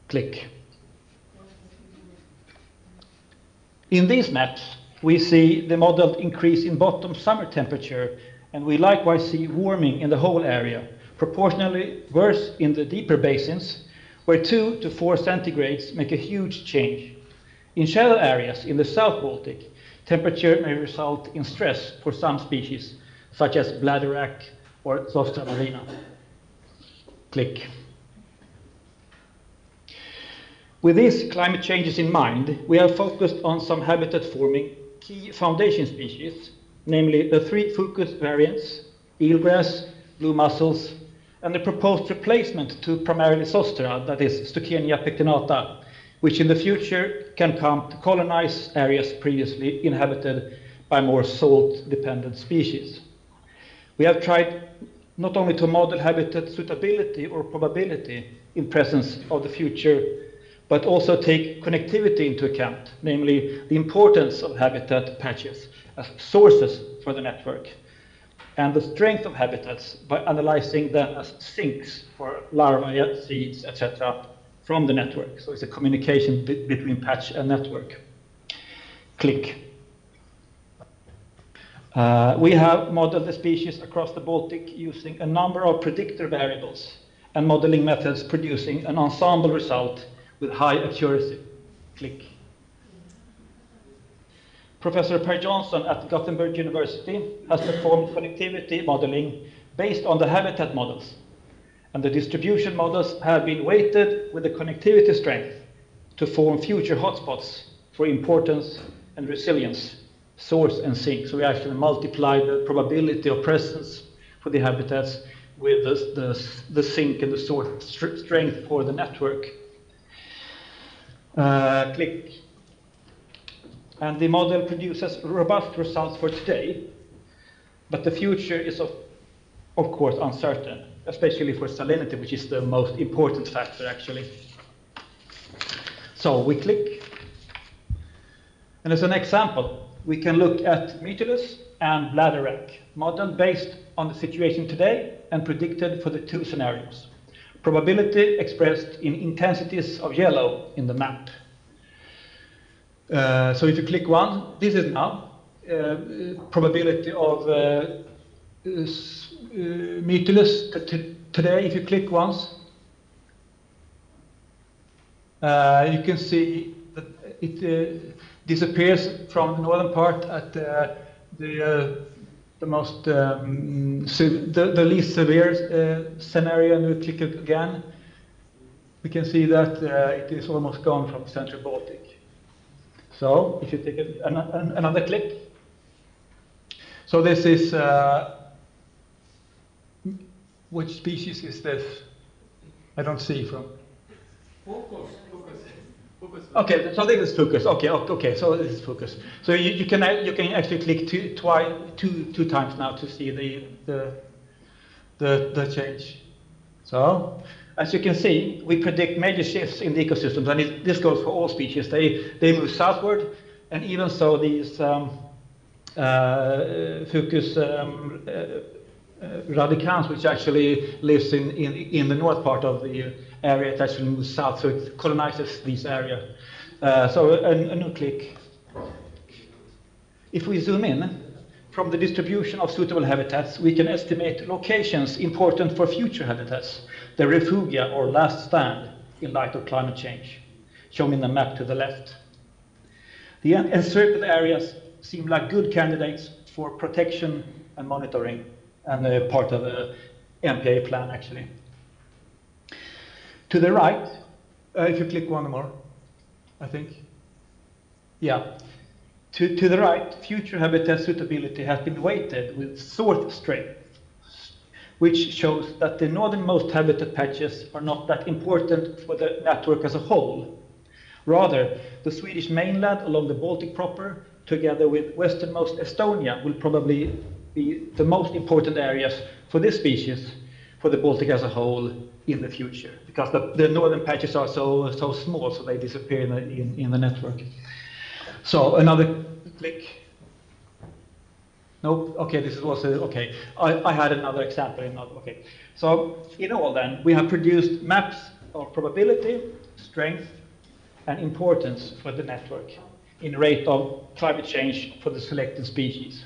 Click. In these maps, we see the modeled increase in bottom summer temperature, and we likewise see warming in the whole area, proportionally worse in the deeper basins, where 2 to 4 centigrades make a huge change. In shallow areas in the South Baltic, temperature may result in stress for some species, such as bladderwrack or Zostera marina. Click. With these climate changes in mind, we have focused on some habitat-forming key foundation species, namely the three focus variants, eelgrass, blue mussels, and the proposed replacement to primarily Zostera, that is Stuckenia pectinata, which in the future can come to colonize areas previously inhabited by more salt-dependent species. We have tried not only to model habitat suitability or probability in presence of the future but also take connectivity into account, namely the importance of habitat patches as sources for the network, and the strength of habitats by analyzing them as sinks for larvae, seeds, etc., from the network. So it's a communication be between patch and network. Click. Uh, we have modeled the species across the Baltic using a number of predictor variables and modeling methods producing an ensemble result with high accuracy. Click. Professor Per Jonsson at Gothenburg University has performed connectivity modeling based on the habitat models. And the distribution models have been weighted with the connectivity strength to form future hotspots for importance and resilience, source and sink. So we actually multiply the probability of presence for the habitats with the, the, the sink and the source strength for the network. Uh, click. And the model produces robust results for today, but the future is of, of course uncertain, especially for salinity, which is the most important factor actually. So we click, and as an example, we can look at Mytilus and bladderwrack, model based on the situation today and predicted for the two scenarios probability expressed in intensities of yellow in the map. Uh, so if you click one, this is now uh, probability of uh, uh Mytilus today. If you click once, uh, you can see that it uh, disappears from the northern part at the the most um, the, the least severe uh, scenario and we click again we can see that uh, it is almost gone from central Baltic so if you take an, an, another click so this is uh, which species is this I don't see from Fucus Fucus. Okay, so I think it's Fucus. Okay, okay, so this is Fucus. So you, you can you can actually click two, twice, two, two times now to see the, the, the, the change. So, as you can see, we predict major shifts in the ecosystems, and it, this goes for all species. They, they move southward, and even so, these um, uh, Fucus um, uh, radicans, which actually lives in, in, in the north part of the area, it actually moves south, so it colonizes this area. Uh, so a, a new click. If we zoom in, from the distribution of suitable habitats, we can estimate locations important for future habitats, the refugia or last stand in light of climate change. shown in the map to the left. The encircled areas seem like good candidates for protection and monitoring, and uh, part of the MPA plan, actually. To the right, uh, if you click one more, I think. Yeah. To, to the right, future habitat suitability has been weighted with source strength, which shows that the northernmost habitat patches are not that important for the network as a whole. Rather, the Swedish mainland along the Baltic proper, together with westernmost Estonia, will probably be the most important areas for this species, for the Baltic as a whole in the future, because the, the northern patches are so, so small, so they disappear in the, in, in the network. So another click. Nope. Okay, this was okay. I, I had another example. In other, okay. So in all, then we have produced maps of probability, strength, and importance for the network in rate of climate change for the selected species.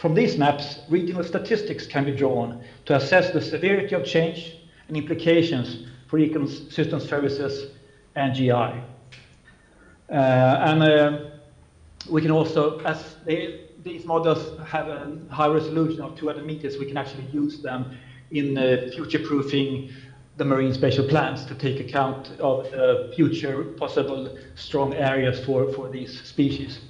From these maps, regional statistics can be drawn to assess the severity of change and implications for ecosystem services and GI. Uh, and uh, we can also, as they, these models have a high resolution of 200 meters, we can actually use them in uh, future-proofing the marine spatial plans to take account of future possible strong areas for, for these species.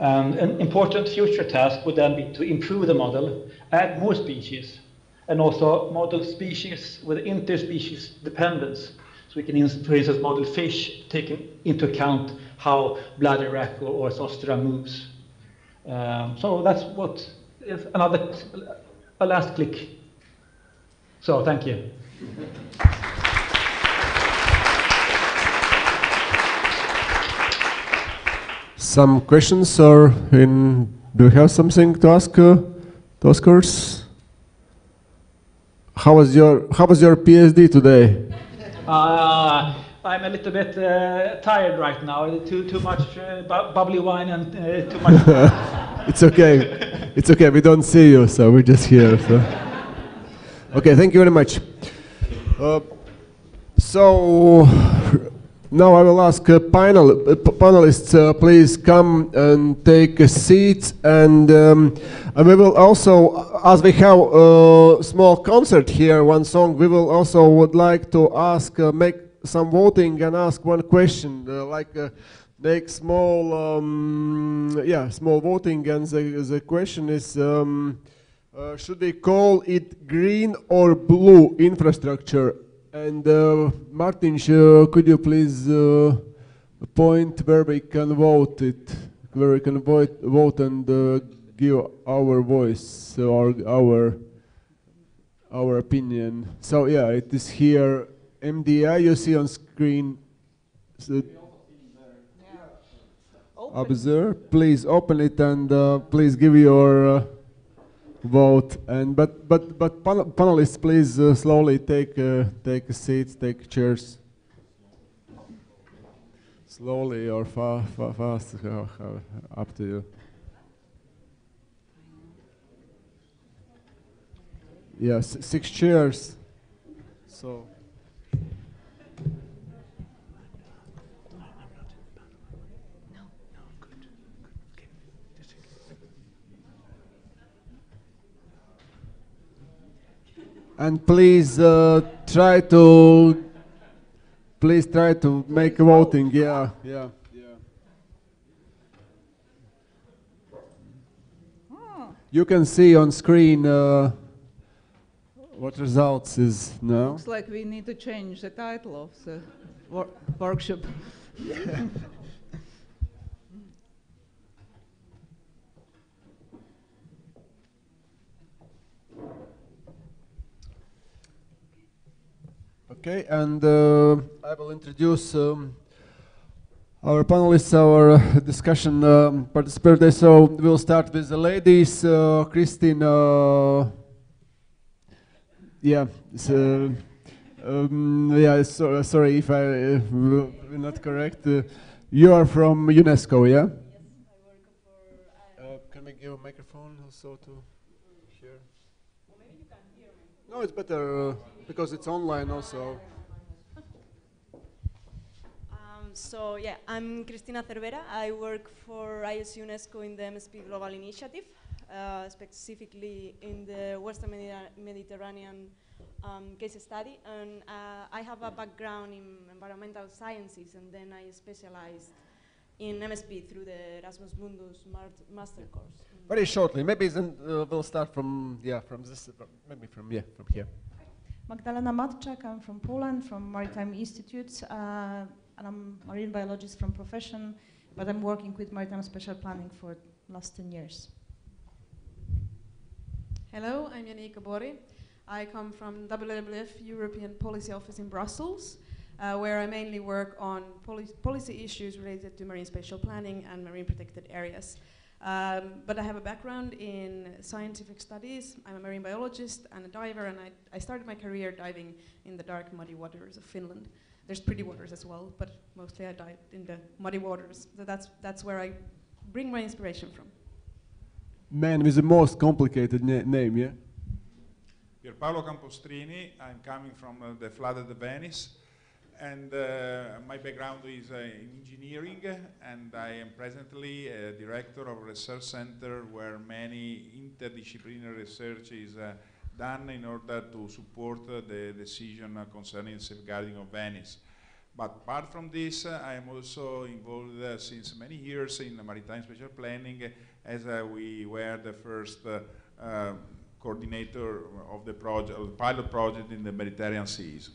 Um, an important future task would then be to improve the model, add more species, and also model species with interspecies dependence. So we can, for instance, model fish taking into account how bladder wrack or, or moves. Um, so that's what is another, a last click. So thank you. Some questions or in, do you have something to ask uh, to Oscars? How was your How was your PSD today? Uh, I'm a little bit uh, tired right now. Too too much uh, bu bubbly wine and uh, too much. [LAUGHS] it's okay. It's okay. We don't see you, so we're just here. So. Okay. Thank you very much. Uh, so now I will ask uh, panel, uh, panelists, uh, please come and take a seat. And, um, and we will also, as we have a small concert here, one song, we will also would like to ask, uh, make some voting and ask one question, uh, like uh, make small, um, yeah, small voting. And the, the question is, um, should we call it green or blue infrastructure? And uh, Martin, could you please uh, point where we can vote it, where we can vote, vote and uh, give our voice or our our opinion. So yeah, it is here. MDI you see on screen. So observe. Please open it and uh, please give your uh, vote. And but but but panelists, please uh, slowly take uh, take seats, take chairs. Slowly or fa fa fast, up to you. Yes, six chairs. So. And please uh, try to please try to make voting yeah yeah yeah. You can see on screen uh, what results is now. Looks like we need to change the title of the wor workshop [LAUGHS] Okay, and uh, I will introduce um, our panelists, our uh, discussion um, participants. So we'll start with the ladies. Uh, Christine, uh, yeah, so, um, yeah. So, sorry if I uh, not correct. Uh, you are from UNESCO, yeah? Yes, I work for. can we give a microphone also to hear? Well, maybe you can hear me. No, it's better because it's online also. Um, so yeah, I'm Cristina Cervera. I work for IS UNESCO in the MSP Global Initiative, uh, specifically in the Western Mediter Mediterranean um, case study. And uh, I have a background in environmental sciences, and then I specialized in MSP through the Erasmus Mundus master course. Very shortly, maybe then uh, we'll start from yeah from this maybe from yeah from here. Magdalena Matczak, I'm from Poland, from Maritime Institute, uh, and I'm marine biologist from profession, but I'm working with maritime special planning for last 10 years. Hello, I'm Janika Borg. I come from WWF European Policy Office in Brussels, uh, where I mainly work on poli policy issues related to marine spatial planning and marine protected areas. Um, but I have a background in scientific studies. I'm a marine biologist and a diver, and I, I started my career diving in the dark, muddy waters of Finland. There's pretty waters as well, but mostly I dived in the muddy waters. So that's, that's where I bring my inspiration from. Man with the most complicated na name, yeah? Pierpaolo Campostrini. I'm coming from uh, the flooded Venice and uh, my background is uh, in engineering, and I am presently a director of a research center where many interdisciplinary research is uh, done in order to support uh, the decision concerning safeguarding of Venice. But apart from this, uh, I am also involved uh, since many years in maritime spatial planning, as we were the first coordinator of the project, of the pilot project in the Mediterranean seas.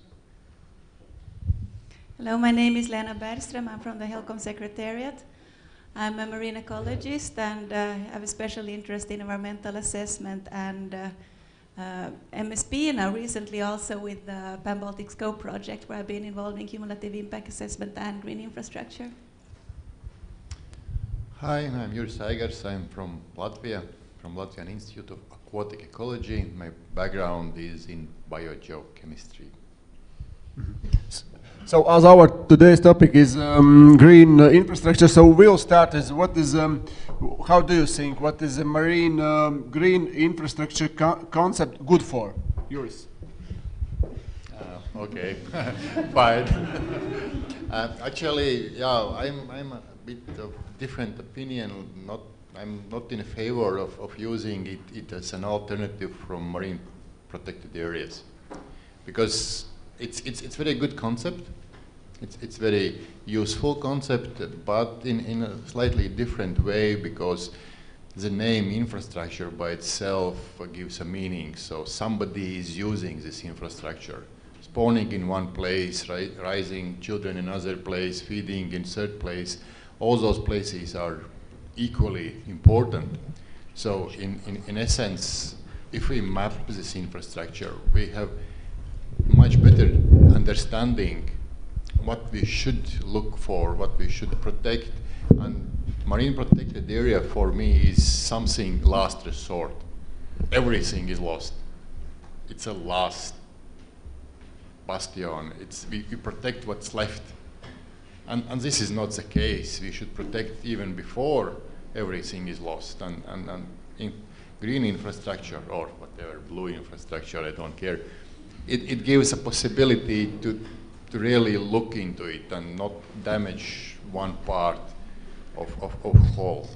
Hello, my name is Lena Bergström. I'm from the HELCOM Secretariat. I'm a marine ecologist and uh, have a special interest in environmental assessment and uh, uh, MSP, and now recently also with the Pan Baltic Scope project, where I've been involved in cumulative impact assessment and green infrastructure. Hi, I'm Juris Aigars. I'm from Latvia, from Latvian Institute of Aquatic Ecology. My background is in biogeochemistry. Mm -hmm. So as our today's topic is um, green uh, infrastructure, so we'll start as what is, um, how do you think, what is a marine um, green infrastructure co concept good for? Yours. Uh, okay, [LAUGHS] fine. [LAUGHS] uh, actually, yeah, I'm, I'm a bit of different opinion. Not, I'm not in favor of, of using it, it as an alternative from marine protected areas because it's, it's, it's very good concept. It's, it's very useful concept, but in, in a slightly different way because the name infrastructure by itself gives a meaning. So somebody is using this infrastructure, spawning in one place, ri rising children in another place, feeding in third place. All those places are equally important. So in, in, in essence, if we map this infrastructure, we have much better understanding what we should look for, what we should protect. And marine protected area for me is something last resort. Everything is lost. It's a last bastion. It's, we, we protect what's left. And, and this is not the case. We should protect even before everything is lost. And, and, and in green infrastructure or whatever, blue infrastructure, I don't care, it, it gives a possibility to, to really look into it and not damage one part of, of, of whole.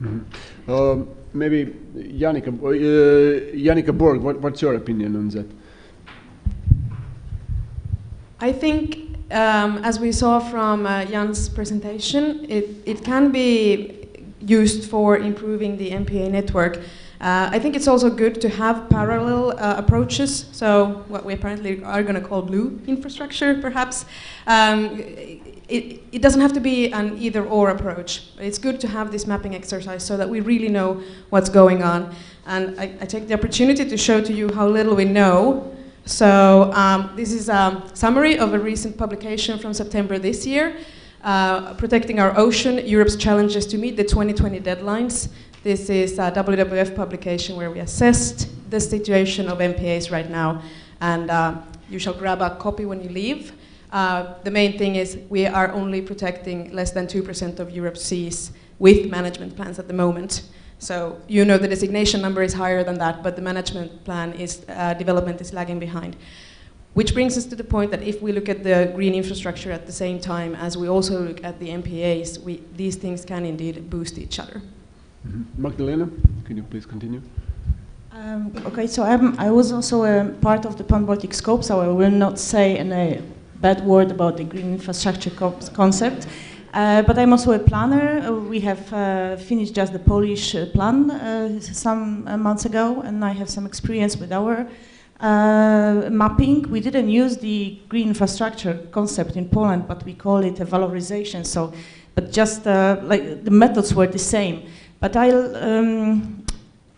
Mm -hmm. um, maybe Janika, uh, Janika Borg, what, what's your opinion on that? I think, um, as we saw from uh, Jan's presentation, it, it can be used for improving the MPA network. Uh, I think it's also good to have parallel uh, approaches, so what we apparently are going to call blue infrastructure, perhaps. Um, it, it, doesn't have to be an either-or approach. It's good to have this mapping exercise so that we really know what's going on. And I, I take the opportunity to show to you how little we know. So um, this is a summary of a recent publication from September this year, uh, Protecting Our Ocean, Europe's Challenges to Meet the 2020 Deadlines. This is a WWF publication where we assessed the situation of MPAs right now, and uh, you shall grab a copy when you leave. Uh, the main thing is we are only protecting less than 2% of Europe's seas with management plans at the moment. So you know the designation number is higher than that, but the management plan is, uh, development is lagging behind. Which brings us to the point that if we look at the green infrastructure at the same time as we also look at the MPAs, we, these things can indeed boost each other. Mm -hmm. Magdalena, can you please continue? Um, okay, so I'm, i was also a part of the Pan-Baltic scope, so I will not say a bad word about the green infrastructure co concept. Uh, but I'm also a planner. Uh, we have uh, finished just the Polish uh, plan uh, some uh, months ago, and I have some experience with our mapping. We didn't use the green infrastructure concept in Poland, but we call it a valorization. So, but just like the methods were the same. But I'll. Um,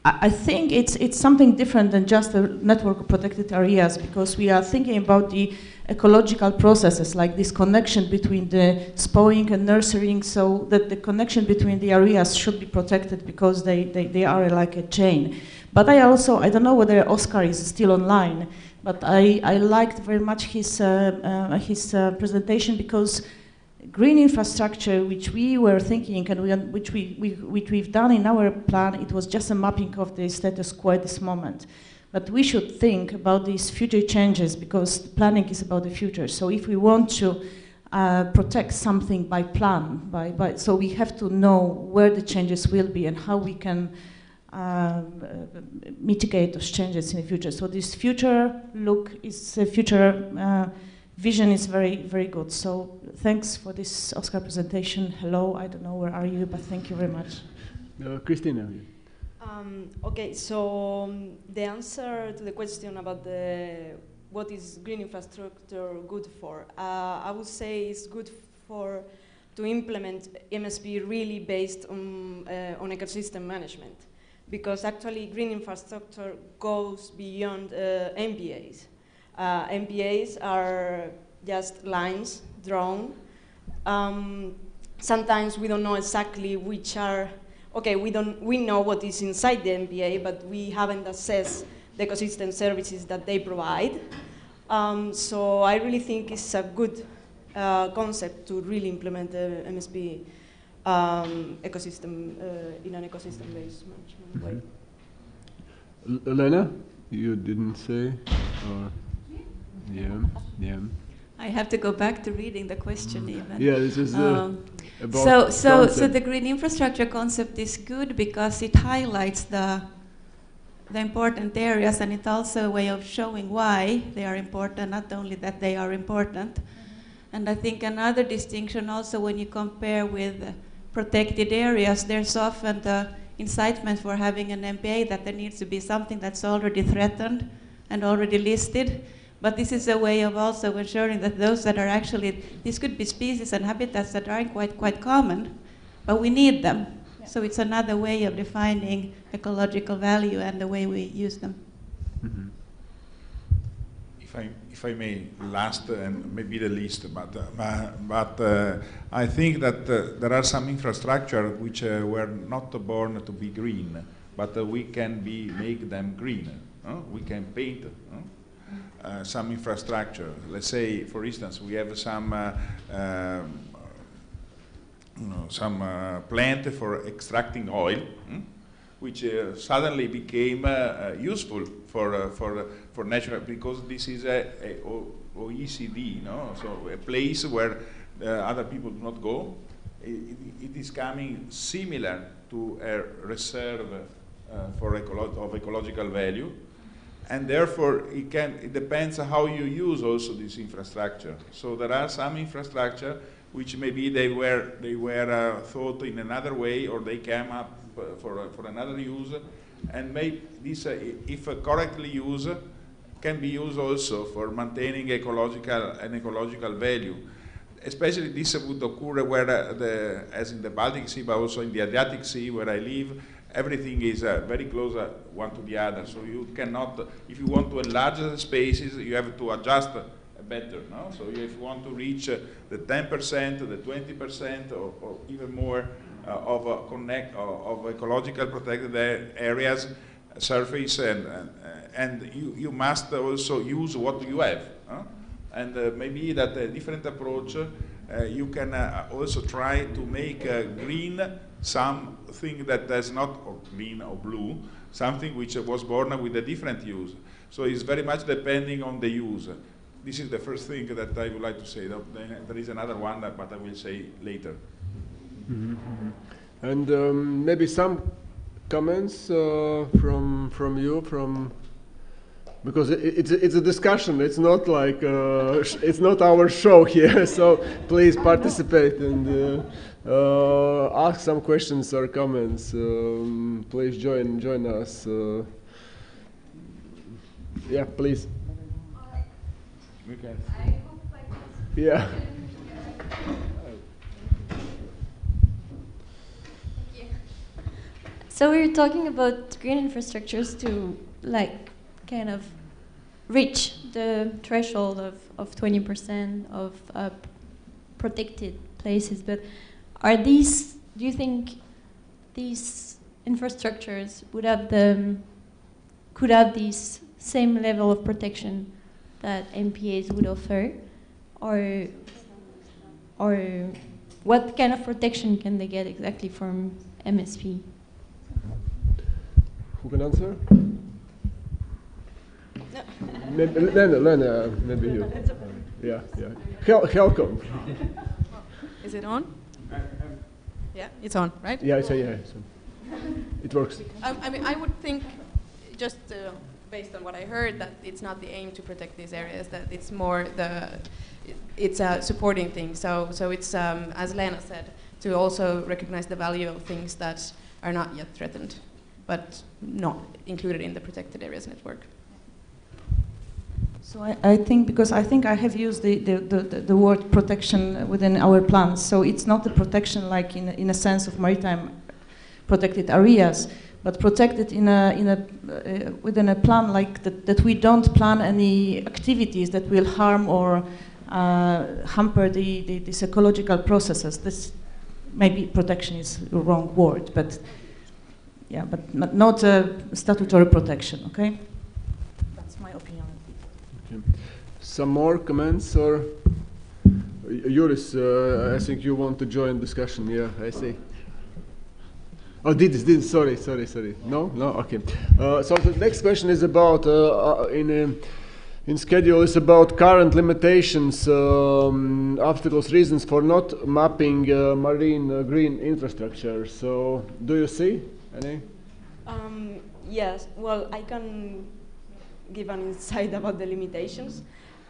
I think it's, it's something different than just a network of protected areas because we are thinking about the ecological processes like this connection between the spawning and nurturing so that the connection between the areas should be protected because they, they, they are like a chain. But I also, I don't know whether Oscar is still online, but I, I liked very much his, uh, uh, his uh, presentation because green infrastructure, which we were thinking and we, which, we, we, which we've done in our plan, it was just a mapping of the status quo at this moment. But we should think about these future changes because planning is about the future. So if we want to uh, protect something by plan, by, by, so we have to know where the changes will be and how we can uh, mitigate those changes in the future. So this future look is a future uh, vision is very, very good. So thanks for this Oscar presentation. Hello, I don't know where are you, but thank you very much. Uh, Christina. Um, okay, so um, the answer to the question about the what is green infrastructure good for, uh, I would say it's good for to implement MSP really based on, uh, on ecosystem management because actually green infrastructure goes beyond uh, MPAs. Uh, MPAs are just lines drawn. Um, sometimes we don't know exactly which are, okay, we, don't, we know what is inside the MPA, but we haven't assessed the ecosystem services that they provide. Um, so I really think it's a good uh, concept to really implement the MSP um, ecosystem uh, in an ecosystem-based management way. Elena, you didn't say, or? Yeah, yeah. I have to go back to reading the question even. Yeah, this is uh, um, about so so so the green infrastructure concept is good because it highlights the the important areas and it's also a way of showing why they are important, not only that they are important. Mm -hmm. And I think another distinction also when you compare with protected areas, there's often the incitement for having an MPA that there needs to be something that's already threatened and already listed but this is a way of also ensuring that those that are actually, these could be species and habitats that aren't quite, quite common, but we need them. Yeah. So it's another way of defining ecological value and the way we use them. Mm -hmm. If I, if I may, last and maybe the least, but, uh, but uh, I think that uh, there are some infrastructure which uh, were not born to be green, but uh, we can be, make them green. We can paint uh, some infrastructure. Let's say, for instance, we have some uh, um, you know, some uh, plant for extracting oil, hmm, which uh, suddenly became uh, useful for for for natural because this is a, a OECD, no? So a place where other people do not go. it, it is coming similar to a reserve for ecolo of ecological value and therefore it can it depends on how you use also this infrastructure. So there are some infrastructure which maybe they were they were uh, thought in another way or they came up uh, for uh, for another use, and maybe this uh, if correctly used can be used also for maintaining ecological and ecological value. Especially this would occur where uh, the as in the Baltic Sea, but also in the Adriatic Sea where I live everything is uh, very close uh, one to the other. So you cannot, if you want to enlarge the spaces, you have to adjust uh, better. No? So if you want to reach uh, the 10%, the 20%, or, or even more uh, of, uh, connect, of ecological protected areas, surface, and, and, and you, you must also use what you have. And maybe that a different approach, you can also try to make green something that does not or green or blue, something which was born with a different use. So it's very much depending on the use. this is the first thing that I would like to say. There is another one, that, but I will say later. Mm -hmm. And um, maybe some comments uh, from from you from because it, it's it's a discussion. It's not like uh, it's not our show here. [LAUGHS] So please participate and uh, ask some questions or comments. Um, please join join us. Uh, yeah, please. We can. Yeah. So we are talking about green infrastructures to like kind of reach the threshold of, of 20% of uh, protected places. But are these, do you think these infrastructures would have the, could have this same level of protection that MPAs would offer? Or, or what kind of protection can they get exactly from MSP? Who can answer? [LAUGHS] maybe, Lena, Lena, maybe you. [LAUGHS] Yeah, yeah. Hel Helcom. [LAUGHS] Is it on? Yeah, it's on, right? Yeah, it's, yeah, it's It works. Um, I mean, I would think, just uh, based on what I heard, that it's not the aim to protect these areas. That it's more the, it's a supporting thing. So, so it's um, as Lena said, to also recognize the value of things that are not yet threatened, but not included in the protected areas network. So I, I, think because I think I have used the, the, the, the, word protection within our plans. So it's not the protection like in, in a sense of maritime protected areas, but protected in a, in a, uh, within a plan like that, that we don't plan any activities that will harm or uh, hamper the, the, these ecological processes. This maybe protection is the wrong word, but yeah, but, not statutory protection, okay? Some more comments or Juris, uh, I think you want to join the discussion. Yeah, I see. Oh, did this, did sorry, sorry, sorry. No, no, okay. Uh, so the next question is about uh, uh in uh, in schedule is about current limitations, um, obstacles, reasons for not mapping uh, marine green infrastructure. So, do you see any? Um, yes. Well, I can give an insight [LAUGHS] about the limitations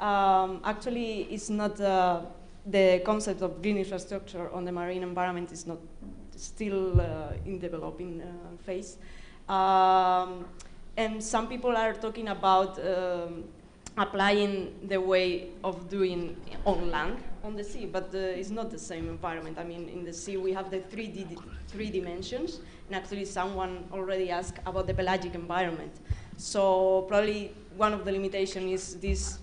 um, actually it's not uh, the concept of green infrastructure on the marine environment is not still uh, in developing uh, phase. Um, and some people are talking about um, applying the way of doing on land on the sea, but uh, it's not the same environment. I mean, in the sea we have the 3D, three dimensions, and actually someone already asked about the pelagic environment. So probably one of the limitations is this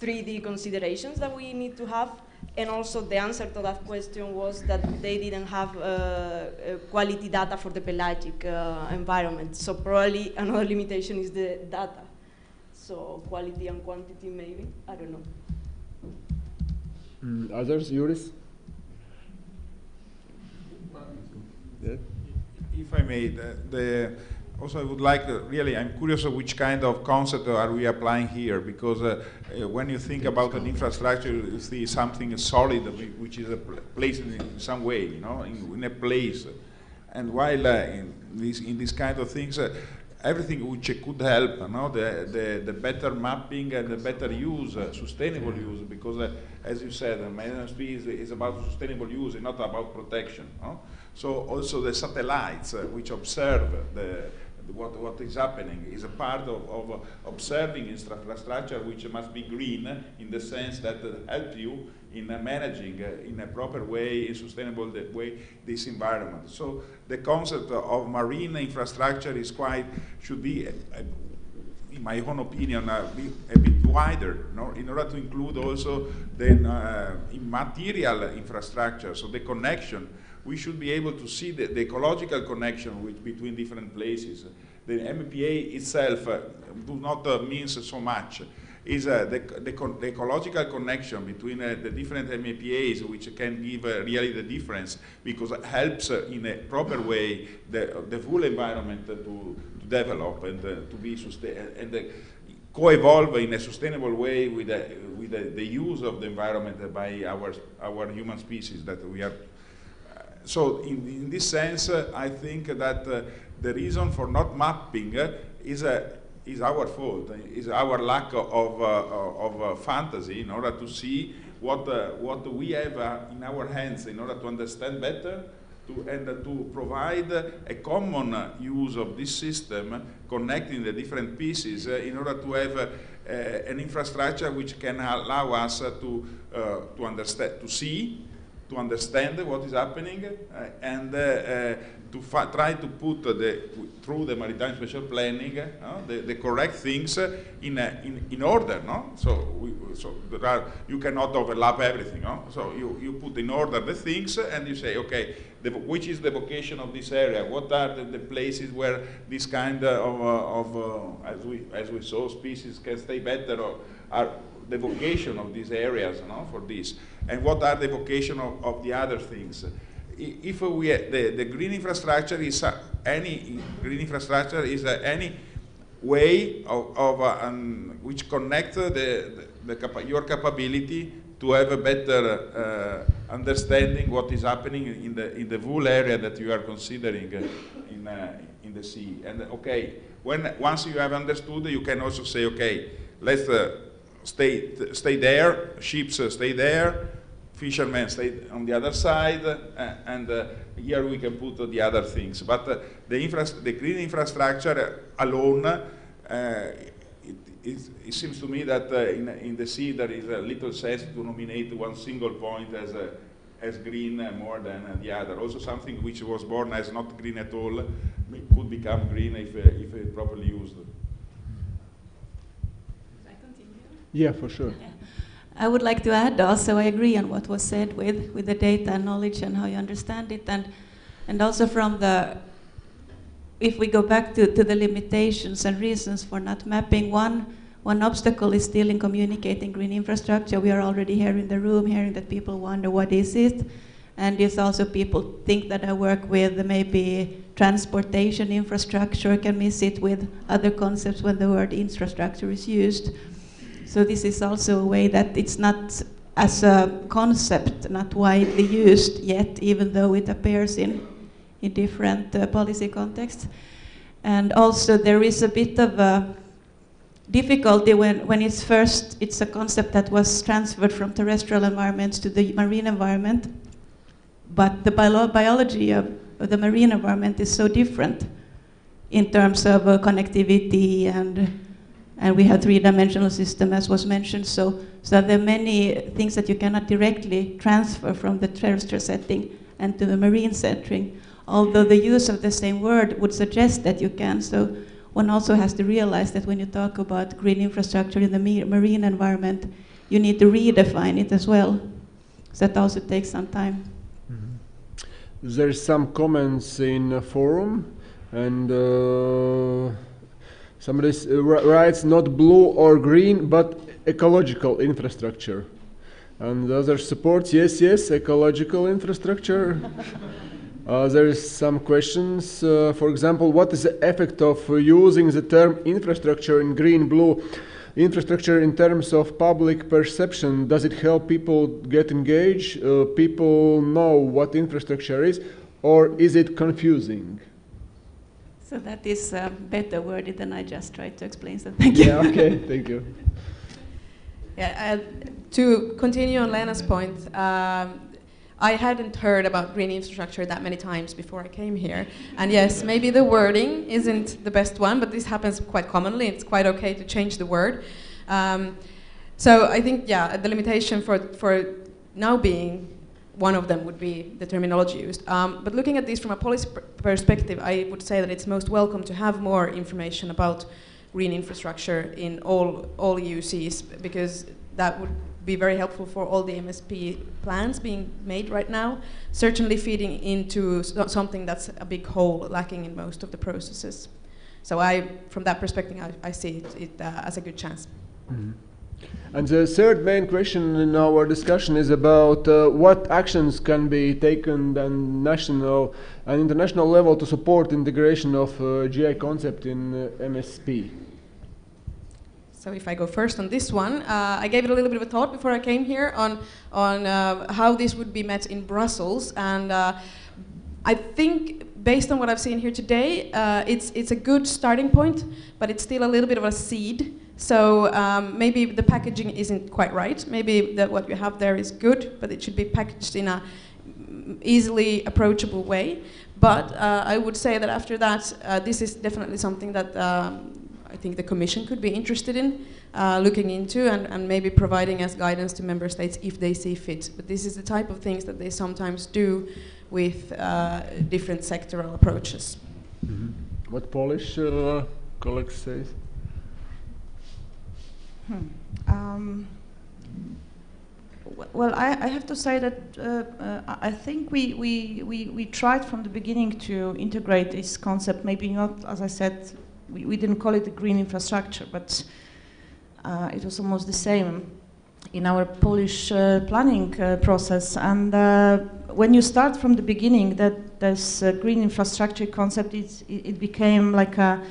3D considerations that we need to have. And also the answer to that question was that they didn't have uh, uh, quality data for the pelagic uh, environment. So probably another limitation is the data. So quality and quantity maybe, I don't know. Mm, others, Juris? Yeah. If I may, the, the also, I would like, uh, really, I'm curious of which kind of concept are we applying here, because uh, uh, when you think about an infrastructure, you see something solid, which is a place in some way, you know, in, in a place. And while uh, in, this, in this kind of things, uh, everything which could help, you know, the, the, the better mapping and the better use, uh, sustainable use, because as you said, uh, maintenance is, is about sustainable use and not about protection. No? So also the satellites which observe the what, what is happening is a part of, of observing infrastructure which must be green in the sense that uh, help you in uh, managing uh, in a proper way, in sustainable way, this environment. So the concept of marine infrastructure is quite, should be, uh, uh, in my own opinion, uh, a bit wider no? in order to include also the immaterial infrastructure, so the connection we should be able to see the, the ecological connection with, between different places. The MPA itself uh, do not uh, mean so much. Is uh, the, the, the, ecological connection between uh, the different MPAs, which can give uh, really the difference, because it helps uh, in a proper way the, the full environment to, to develop and to be. And co-evolve in a sustainable way with, with the, use of the environment by our, our human species that we are. Uh, so in, in this sense, uh, I think that uh, the reason for not mapping is, is our fault, is our lack of, of fantasy in order to see what, uh, what we have uh, in our hands in order to understand better to, and uh, to provide a common use of this system, connecting the different pieces in order to have an infrastructure which can allow us to, to understand, to see, to understand what is happening, and to try to put the, through the maritime spatial planning uh, the, the, correct things in, in, in order. No? So, we, so there are, you cannot overlap everything. No? So you, you put in order the things and you say, okay, the, which is the vocation of this area? What are the, the places where this kind of, uh, of uh, as, we, as we saw, species can stay better or are the vocation of these areas no, for this? And what are the vocation of, of the other things? if we the, the green infrastructure is any green infrastructure is any way of, of uh, um, which connect the, the, capa your capability to have a better uh, understanding what is happening in the in the whole area that you are considering uh, in uh, in the sea. And okay, when once you have understood, you can also say, okay, let's stay stay there, ships stay there fishermen stay on the other side, uh, and uh, here we can put the other things. But uh, the, the, green infrastructure alone, uh, it, it, seems to me that uh, in, in, the sea there is a little sense to nominate one single point as, as green more than the other. Also something which was born as not green at all could become green if, if properly used. Yeah, for sure. I would like to add also, I agree on what was said with, with the data and knowledge and how you understand it, and, and also from the, if we go back to, to the limitations and reasons for not mapping, one, one obstacle is still in communicating green infrastructure. We are already here in the room hearing that people wonder what is it, and it's also people think that I work with maybe transportation infrastructure, can miss it with other concepts when the word infrastructure is used. So this is also a way that it's not as a concept, not widely used yet, even though it appears in, in different uh, policy contexts. And also there is a bit of a difficulty when, when it's first, it's a concept that was transferred from terrestrial environments to the marine environment. But the bio biology of, the marine environment is so different in terms of uh, connectivity and and we have three-dimensional system as was mentioned. So, so there are many things that you cannot directly transfer from the terrestrial setting and to the marine setting, although the use of the same word would suggest that you can. So one also has to realize that when you talk about green infrastructure in the marine environment, you need to redefine it as well. So that also takes some time. Mm -hmm. There's some comments in a forum, and uh, Somebody uh, writes not blue or green, but ecological infrastructure. And the other supports, yes, yes, ecological infrastructure. [LAUGHS] uh, there is some questions. Uh, for example, what is the effect of using the term infrastructure in green, blue infrastructure in terms of public perception? Does it help people get engaged? Uh, people know what infrastructure is, or is it confusing? So that is uh, better worded than I just tried to explain. So thank you. Yeah. Okay. thank you. [LAUGHS] Yeah. Uh, to continue on Lena's point, um, I hadn't heard about green infrastructure that many times before I came here. And yes, maybe the wording isn't the best one, but this happens quite commonly. It's quite okay to change the word. Um, so I think, yeah, the limitation for, for now being one of them would be the terminology used. Um, but looking at this from a policy pr perspective, I would say that it's most welcome to have more information about green infrastructure in all, all EUCs because that would be very helpful for all the MSP plans being made right now, certainly feeding into something that's a big hole lacking in most of the processes. So I, from that perspective, I, I see it, it uh, as a good chance. Mm -hmm. And the third main question in our discussion is about uh, what actions can be taken at national and international level to support integration of uh, GI concept in uh, MSP. So if I go first on this one, uh, I gave it a little bit of a thought before I came here on on uh, how this would be met in Brussels, and uh, I think based on what I've seen here today, it's it's a good starting point, but it's still a little bit of a seed. So um, maybe the packaging isn't quite right. Maybe that what you have there is good, but it should be packaged in a easily approachable way. But uh, I would say that after that, uh, this is definitely something that um, I think the Commission could be interested in uh, looking into and, and maybe providing as guidance to member states if they see fit. But this is the type of things that they sometimes do with uh, different sectoral approaches. Mm -hmm. What Polish uh, colleague says? Hmm. Um, well, I, I, have to say that uh, uh, I think we, we, we, we tried from the beginning to integrate this concept, maybe not, as I said, we, we didn't call it the green infrastructure, but uh, it was almost the same in our Polish uh, planning uh, process. And uh, when you start from the beginning, that this green infrastructure concept, it, it became like a,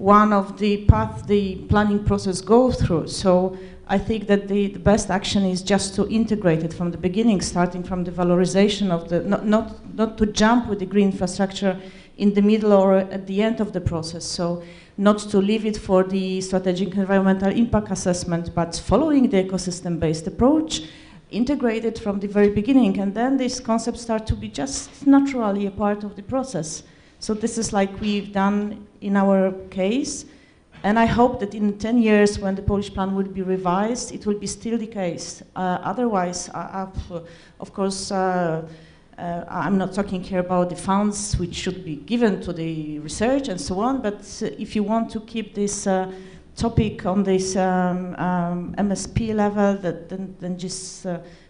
one of the paths the planning process goes through. So I think that the, the, best action is just to integrate it from the beginning, starting from the valorization of the, not, not, not to jump with the green infrastructure in the middle or at the end of the process. So not to leave it for the strategic environmental impact assessment, but following the ecosystem-based approach, integrated from the very beginning, and then these concepts start to be just naturally a part of the process. So this is like we've done in our case, and I hope that in 10 years, when the Polish plan will be revised, it will be still the case. Uh, otherwise, uh, of course, uh, uh, I'm not talking here about the funds which should be given to the research and so on, but uh, if you want to keep this uh, topic on this um, um, MSP level, that, then, then just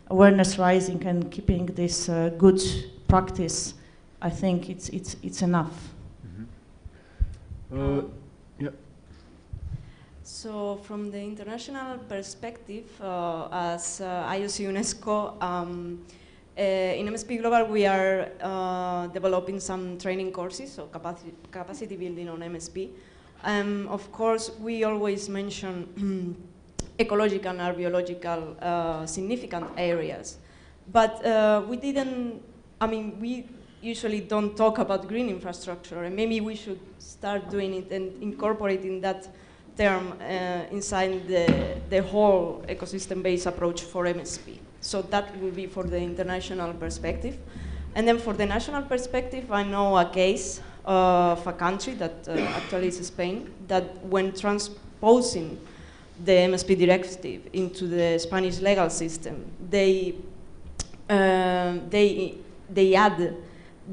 awareness rising and keeping this good practice, I think it's, it's, it's enough. Yeah. So from the international perspective, as IOC UNESCO, um, uh, in MSP Global, we are uh, developing some training courses, so capacity, capacity building on MSP. Um, of course, we always mention [CLEARS THROAT] ecological and biological uh, significant areas, but uh, we didn't, I mean, we usually don't talk about green infrastructure, and maybe we should start doing it and incorporating that term uh, inside the, the whole ecosystem-based approach for MSP. So that will be for the international perspective. And then for the national perspective, I know a case of a country that uh, actually is Spain, that when transposing the MSP directive into the Spanish legal system, they, uh, they, they add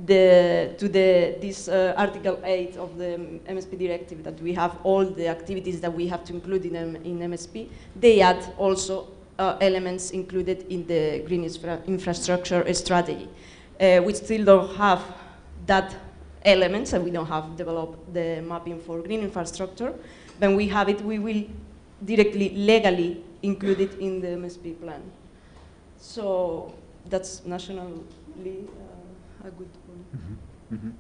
the, to the, this uh, Article 8 of the MSP directive that we have all the activities that we have to include in, in MSP, they add also uh, elements included in the green infra infrastructure strategy. Uh, we still don't have that elements and we don't have developed the mapping for green infrastructure. When we have it, we will directly, legally include it in the MSP plan. So that's nationally uh, a good point. Mm -hmm. Mm -hmm.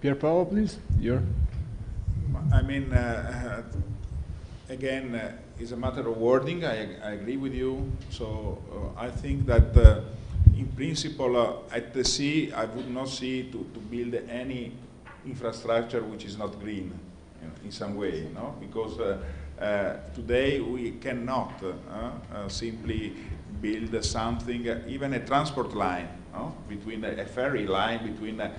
Pier Paolo, please. Your. I mean, uh, again, uh, it's a matter of wording. I, I agree with you. So uh, I think that uh, in principle, uh, at the sea, I would not see to, to build any infrastructure which is not green you know, in some way, no? Because uh, uh, today we cannot simply build something, even a transport line, no? between a, a, ferry line between a,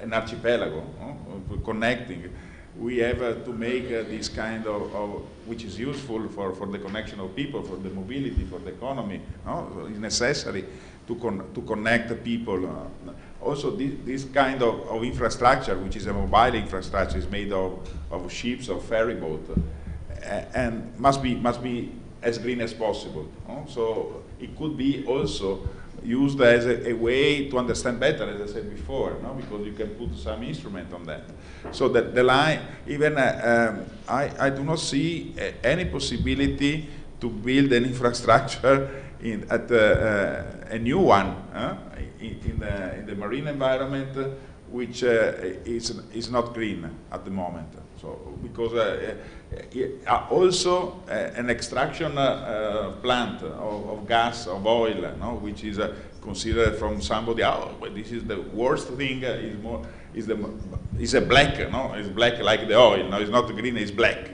an archipelago, no? connecting we have uh, to make uh, this kind of, of, which is useful for, for the connection of people, for the mobility, for the economy. No? It's necessary to, con to connect the people. Uh, also, this, this kind of, of, infrastructure, which is a mobile infrastructure, is made of, of ships, of ferry boat, uh, and must be, must be as green as possible. No? So it could be also used as a, a, way to understand better, as I said before, no? because you can put some instrument on that. So that the line, even uh, um, I, I do not see uh, any possibility to build an [LAUGHS] infrastructure in, at uh, uh a new one in, in, the, in the marine environment which uh, is, is not green at the moment. So because uh, uh, uh Eh, eh, ah, also uh, an extraction plant of, of, gas of oil, no, which is considered from somebody. Oh, this is the worst thing. is more is the is a black, no? It's black like the oil. No, it's not green. It's black.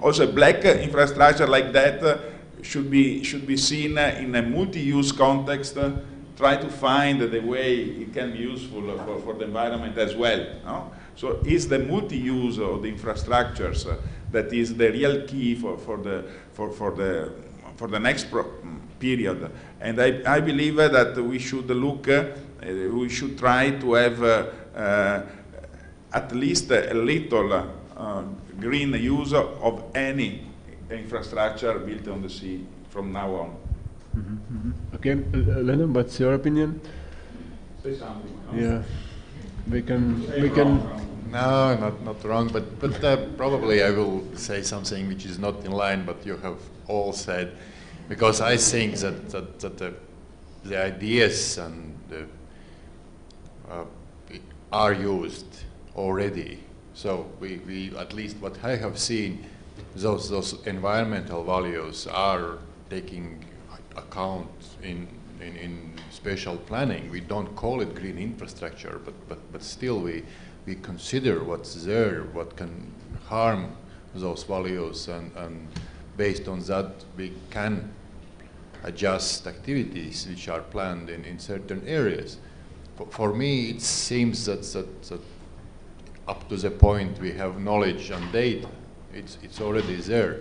Also, black infrastructure like that should be should be seen in a multi-use context try to find the way it can be useful for, for the environment as well. No? So it's the multi-use of the infrastructures that is the real key for, for, the, for, for, the, for the next period. And I, I believe uh, that we should look, uh, we should try to have uh, uh, at least a little uh, green use of any infrastructure built on the sea from now on. Mm -hmm, mm -hmm. Okay, uh, Lennon, what's your opinion? Say something. Yeah, we can, we can. No, not not wrong, but but uh, probably I will say something which is not in line, but you have all said, because I think that that, that the the ideas and the, uh, are used already. So we, we at least what I have seen, those those environmental values are taking account in, in, in spatial planning. We don't call it green infrastructure, but, but, but still we, we consider what's there, what can harm those values, and, and based on that we can adjust activities which are planned in, in certain areas. For, for me, it seems that, that, that up to the point we have knowledge and data, it's, it's already there.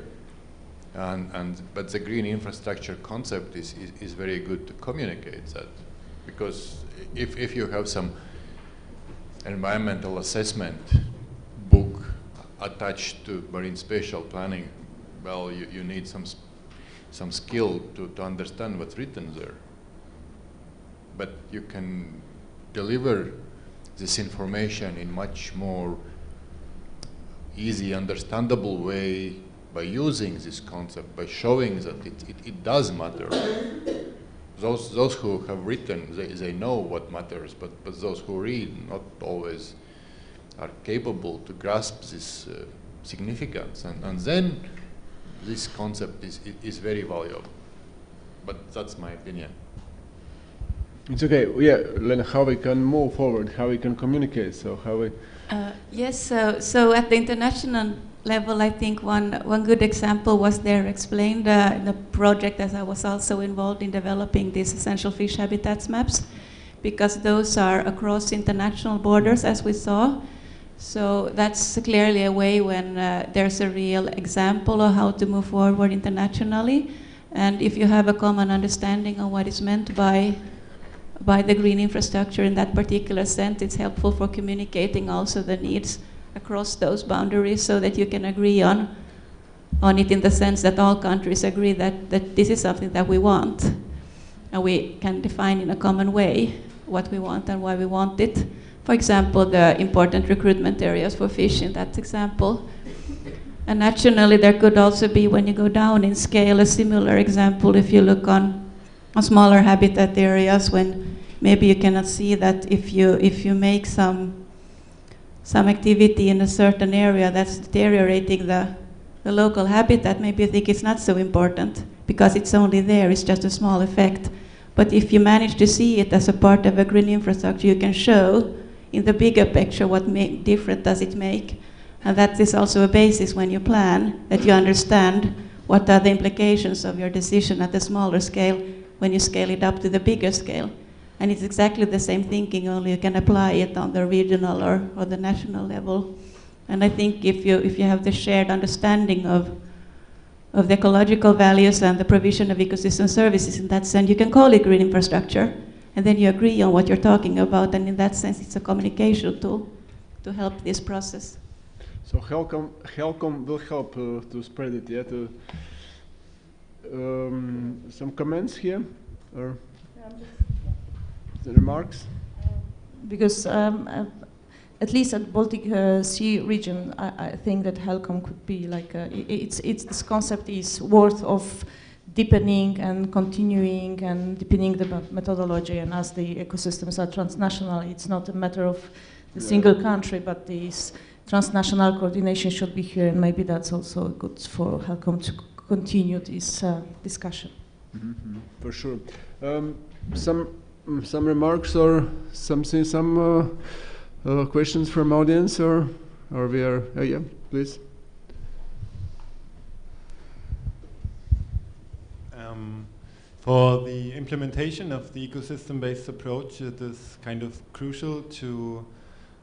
And, and, but the green infrastructure concept is, is, is very good to communicate that. Because if, if you have some environmental assessment book attached to marine spatial planning, well, you, you need some, some skill to, to understand what's written there. But you can deliver this information in much more easy, understandable way by using this concept, by showing that it, it, it does matter. Those, those who have written, they, they know what matters, but, but those who read not always are capable to grasp this uh, significance. And, and then this concept is, is very valuable. But that's my opinion. It's okay. Yeah, Lena, how we can move forward, how we can communicate. So how we. Uh, yes. So so at the international level, I think one, one good example was there explained uh, in the project as I was also involved in developing these essential fish habitats maps, because those are across international borders, as we saw. So that's clearly a way when uh, there's a real example of how to move forward internationally. And if you have a common understanding of what is meant by by the green infrastructure in that particular sense, it's helpful for communicating also the needs across those boundaries so that you can agree on, on it in the sense that all countries agree that, that this is something that we want. And we can define in a common way what we want and why we want it. For example, the important recruitment areas for fish in that example. And naturally, there could also be, when you go down in scale, a similar example if you look on, on smaller habitat areas when maybe you cannot see that if you, if you make some some activity in a certain area that's deteriorating the, the local habitat, maybe you think it's not so important because it's only there, it's just a small effect. But if you manage to see it as a part of a green infrastructure, you can show in the bigger picture what difference does it make. And that is also a basis when you plan, that you understand what are the implications of your decision at the smaller scale when you scale it up to the bigger scale. And it's exactly the same thinking, only you can apply it on the regional or, or the national level. And I think if you, if you have the shared understanding of, of the ecological values and the provision of ecosystem services in that sense, you can call it green infrastructure. And then you agree on what you're talking about, and in that sense, it's a communication tool to help this process. So HELCOM, HELCOM will help uh, to spread it, yeah? To, um, some comments here? Or? The remarks? Because um, uh, at least at Baltic uh, Sea region, I, I, think that Helcom could be like a, it's it's this concept is worth of deepening and continuing and deepening the methodology. And as the ecosystems are transnational, it's not a matter of the Yeah. single country, but this transnational coordination should be here, and maybe that's also good for Helcom to continue this uh, discussion. Mhm, For sure. Um, some mm, some remarks or something, some uh, uh, questions from audience or or we are uh, yeah, please. Um, for the implementation of the ecosystem-based approach, it is kind of crucial to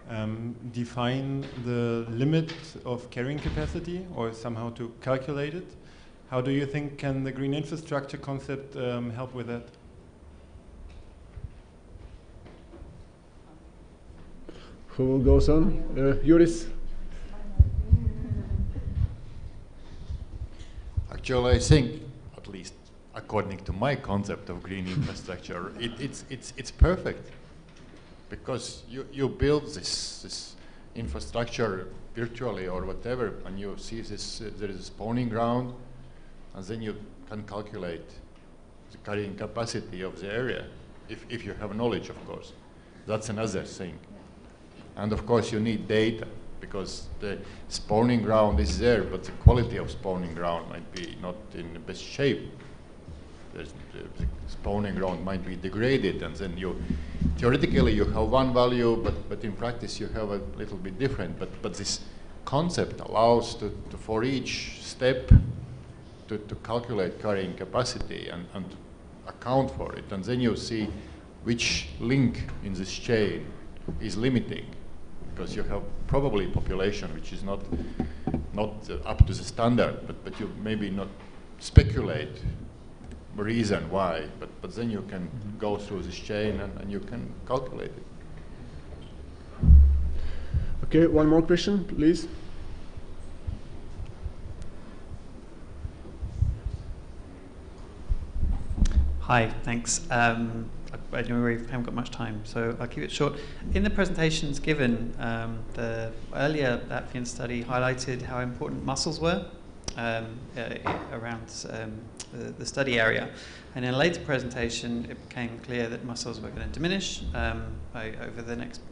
um, define the limit of carrying capacity or somehow to calculate it. How do you think can the green infrastructure concept um, help with that? Who goes on? Uh. Actually, I think, at least according to my concept of green infrastructure, it, it's, it's, it's perfect. Because you, you build this, this infrastructure virtually or whatever, and you see this, uh, there is a spawning ground, and then you can calculate the carrying capacity of the area, if, if you have knowledge, of course. That's another thing. And of course, you need data because the spawning ground is there, but the quality of spawning ground might be not in the best shape. There's, the, spawning ground might be degraded, and then you theoretically you have one value, but, but in practice you have a little bit different. But, but this concept allows to, to for each step to, to calculate carrying capacity and, and account for it, and then you see which link in this chain is limiting because you have probably population which is not not uh, up to the standard, but, but you maybe not speculate reason why, but, but then you can go through this chain and, and you can calculate it. Okay, one more question, please. Hi, thanks. Um, We haven't got much time, so I'll keep it short. In the presentations given, um, the earlier Latvian study highlighted how important mussels were um, uh, around um, the, the study area. And in a later presentation, it became clear that mussels were going to diminish um, by, over the next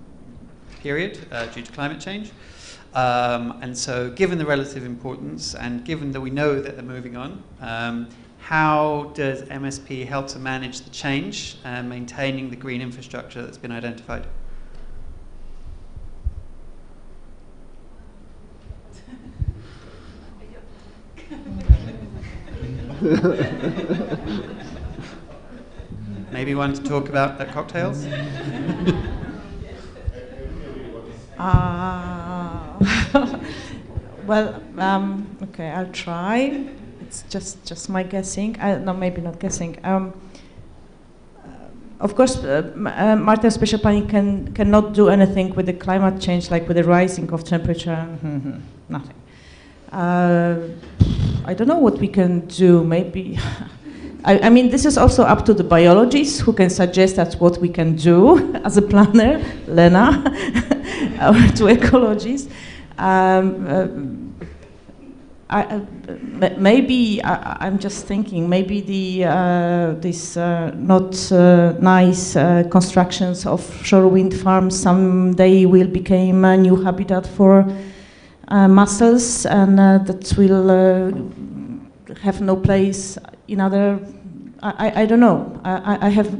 period uh, due to climate change. Um, and so, given the relative importance, and given that we know that they're moving on, um, how does MSP help to manage the change and maintaining the green infrastructure that's been identified? [LAUGHS] Maybe one to talk about at cocktails? Uh, [LAUGHS] [LAUGHS] well, um, okay, I'll try. It's just just my guessing. Uh, no, maybe not guessing. Um, of course, uh, uh, Maritime Spatial Planning can cannot do anything with the climate change, like with the rising of temperature. Mhm, Nothing. Uh, I don't know what we can do. Maybe. [LAUGHS] I, I mean, this is also up to the biologists who can suggest that's what we can do [LAUGHS] as a planner, Lena, [LAUGHS] or to ecologists. Um, uh, I, uh, maybe I, I'm just thinking. Maybe the uh, this uh, not uh, nice uh, constructions of offshore wind farms someday will become a new habitat for uh, mussels, and that will have no place in other. I, I, I don't know. I- I have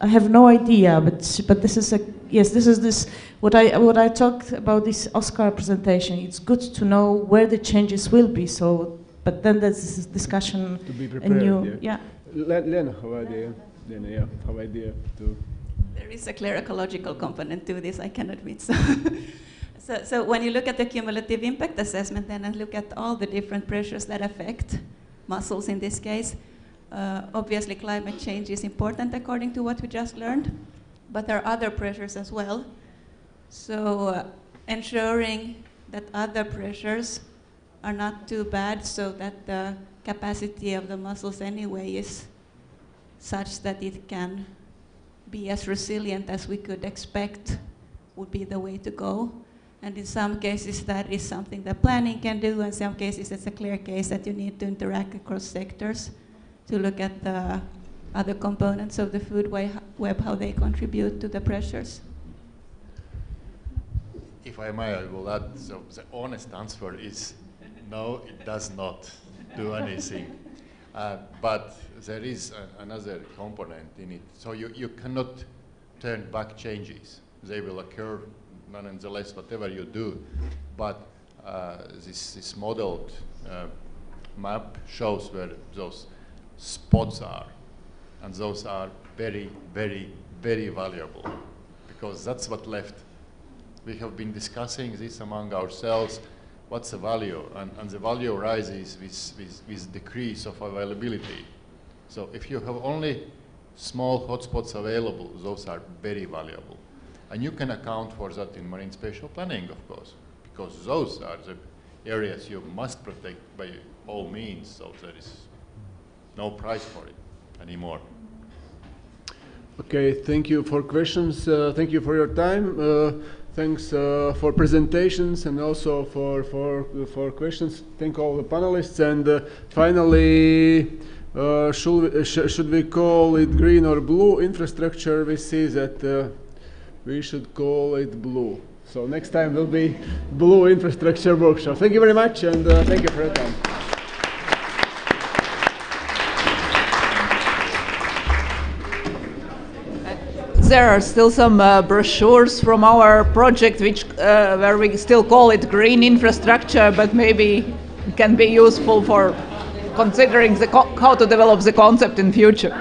I have no idea, but but this is a yes. This is this what I what I talked about this Oscar presentation. It's good to know where the changes will be. So, but then there's this discussion. To be a prepared. new, yeah. Le- Lena, how idea? Lena, yeah, how idea to. There is a clear ecological component to this, I can admit. So, [LAUGHS] so, so when you look at the cumulative impact assessment then and look at all the different pressures that affect mussels in this case, uh, obviously climate change is important according to what we just learned, but there are other pressures as well. So uh, ensuring that other pressures are not too bad so that the capacity of the mussels anyway is such that it can be as resilient as we could expect would be the way to go. And in some cases, that is something that planning can do. In some cases, it's a clear case that you need to interact across sectors to look at the other components of the food web, how they contribute to the pressures. if I may, I will add. So the honest answer is no, it does not do anything. [LAUGHS] Uh, but there is a, another component in it. So you, you cannot turn back changes. They will occur nonetheless, whatever you do. But uh, this, this modeled uh, map shows where those spots are. And those are very, very, very valuable because that's what left. We have been discussing this among ourselves. What's the value? And, and the value rises with, with, with decrease of availability. So if you have only small hotspots available, those are very valuable. And you can account for that in marine spatial planning, of course, because those are the areas you must protect by all means, so there is no price for it anymore. Okay, thank you for questions. Uh, thank you for your time. Uh, thanks uh, for presentations and also for for for questions. Thank all the panelists. And uh, finally, uh, should we, sh should we call it green or blue infrastructure? We see that uh, we should call it blue. So next time will be blue infrastructure workshop. Thank you very much, and thank you for your time. There are still some uh, brochures from our project which uh, where we still call it green infrastructure but maybe can be useful for considering the how to develop the concept in future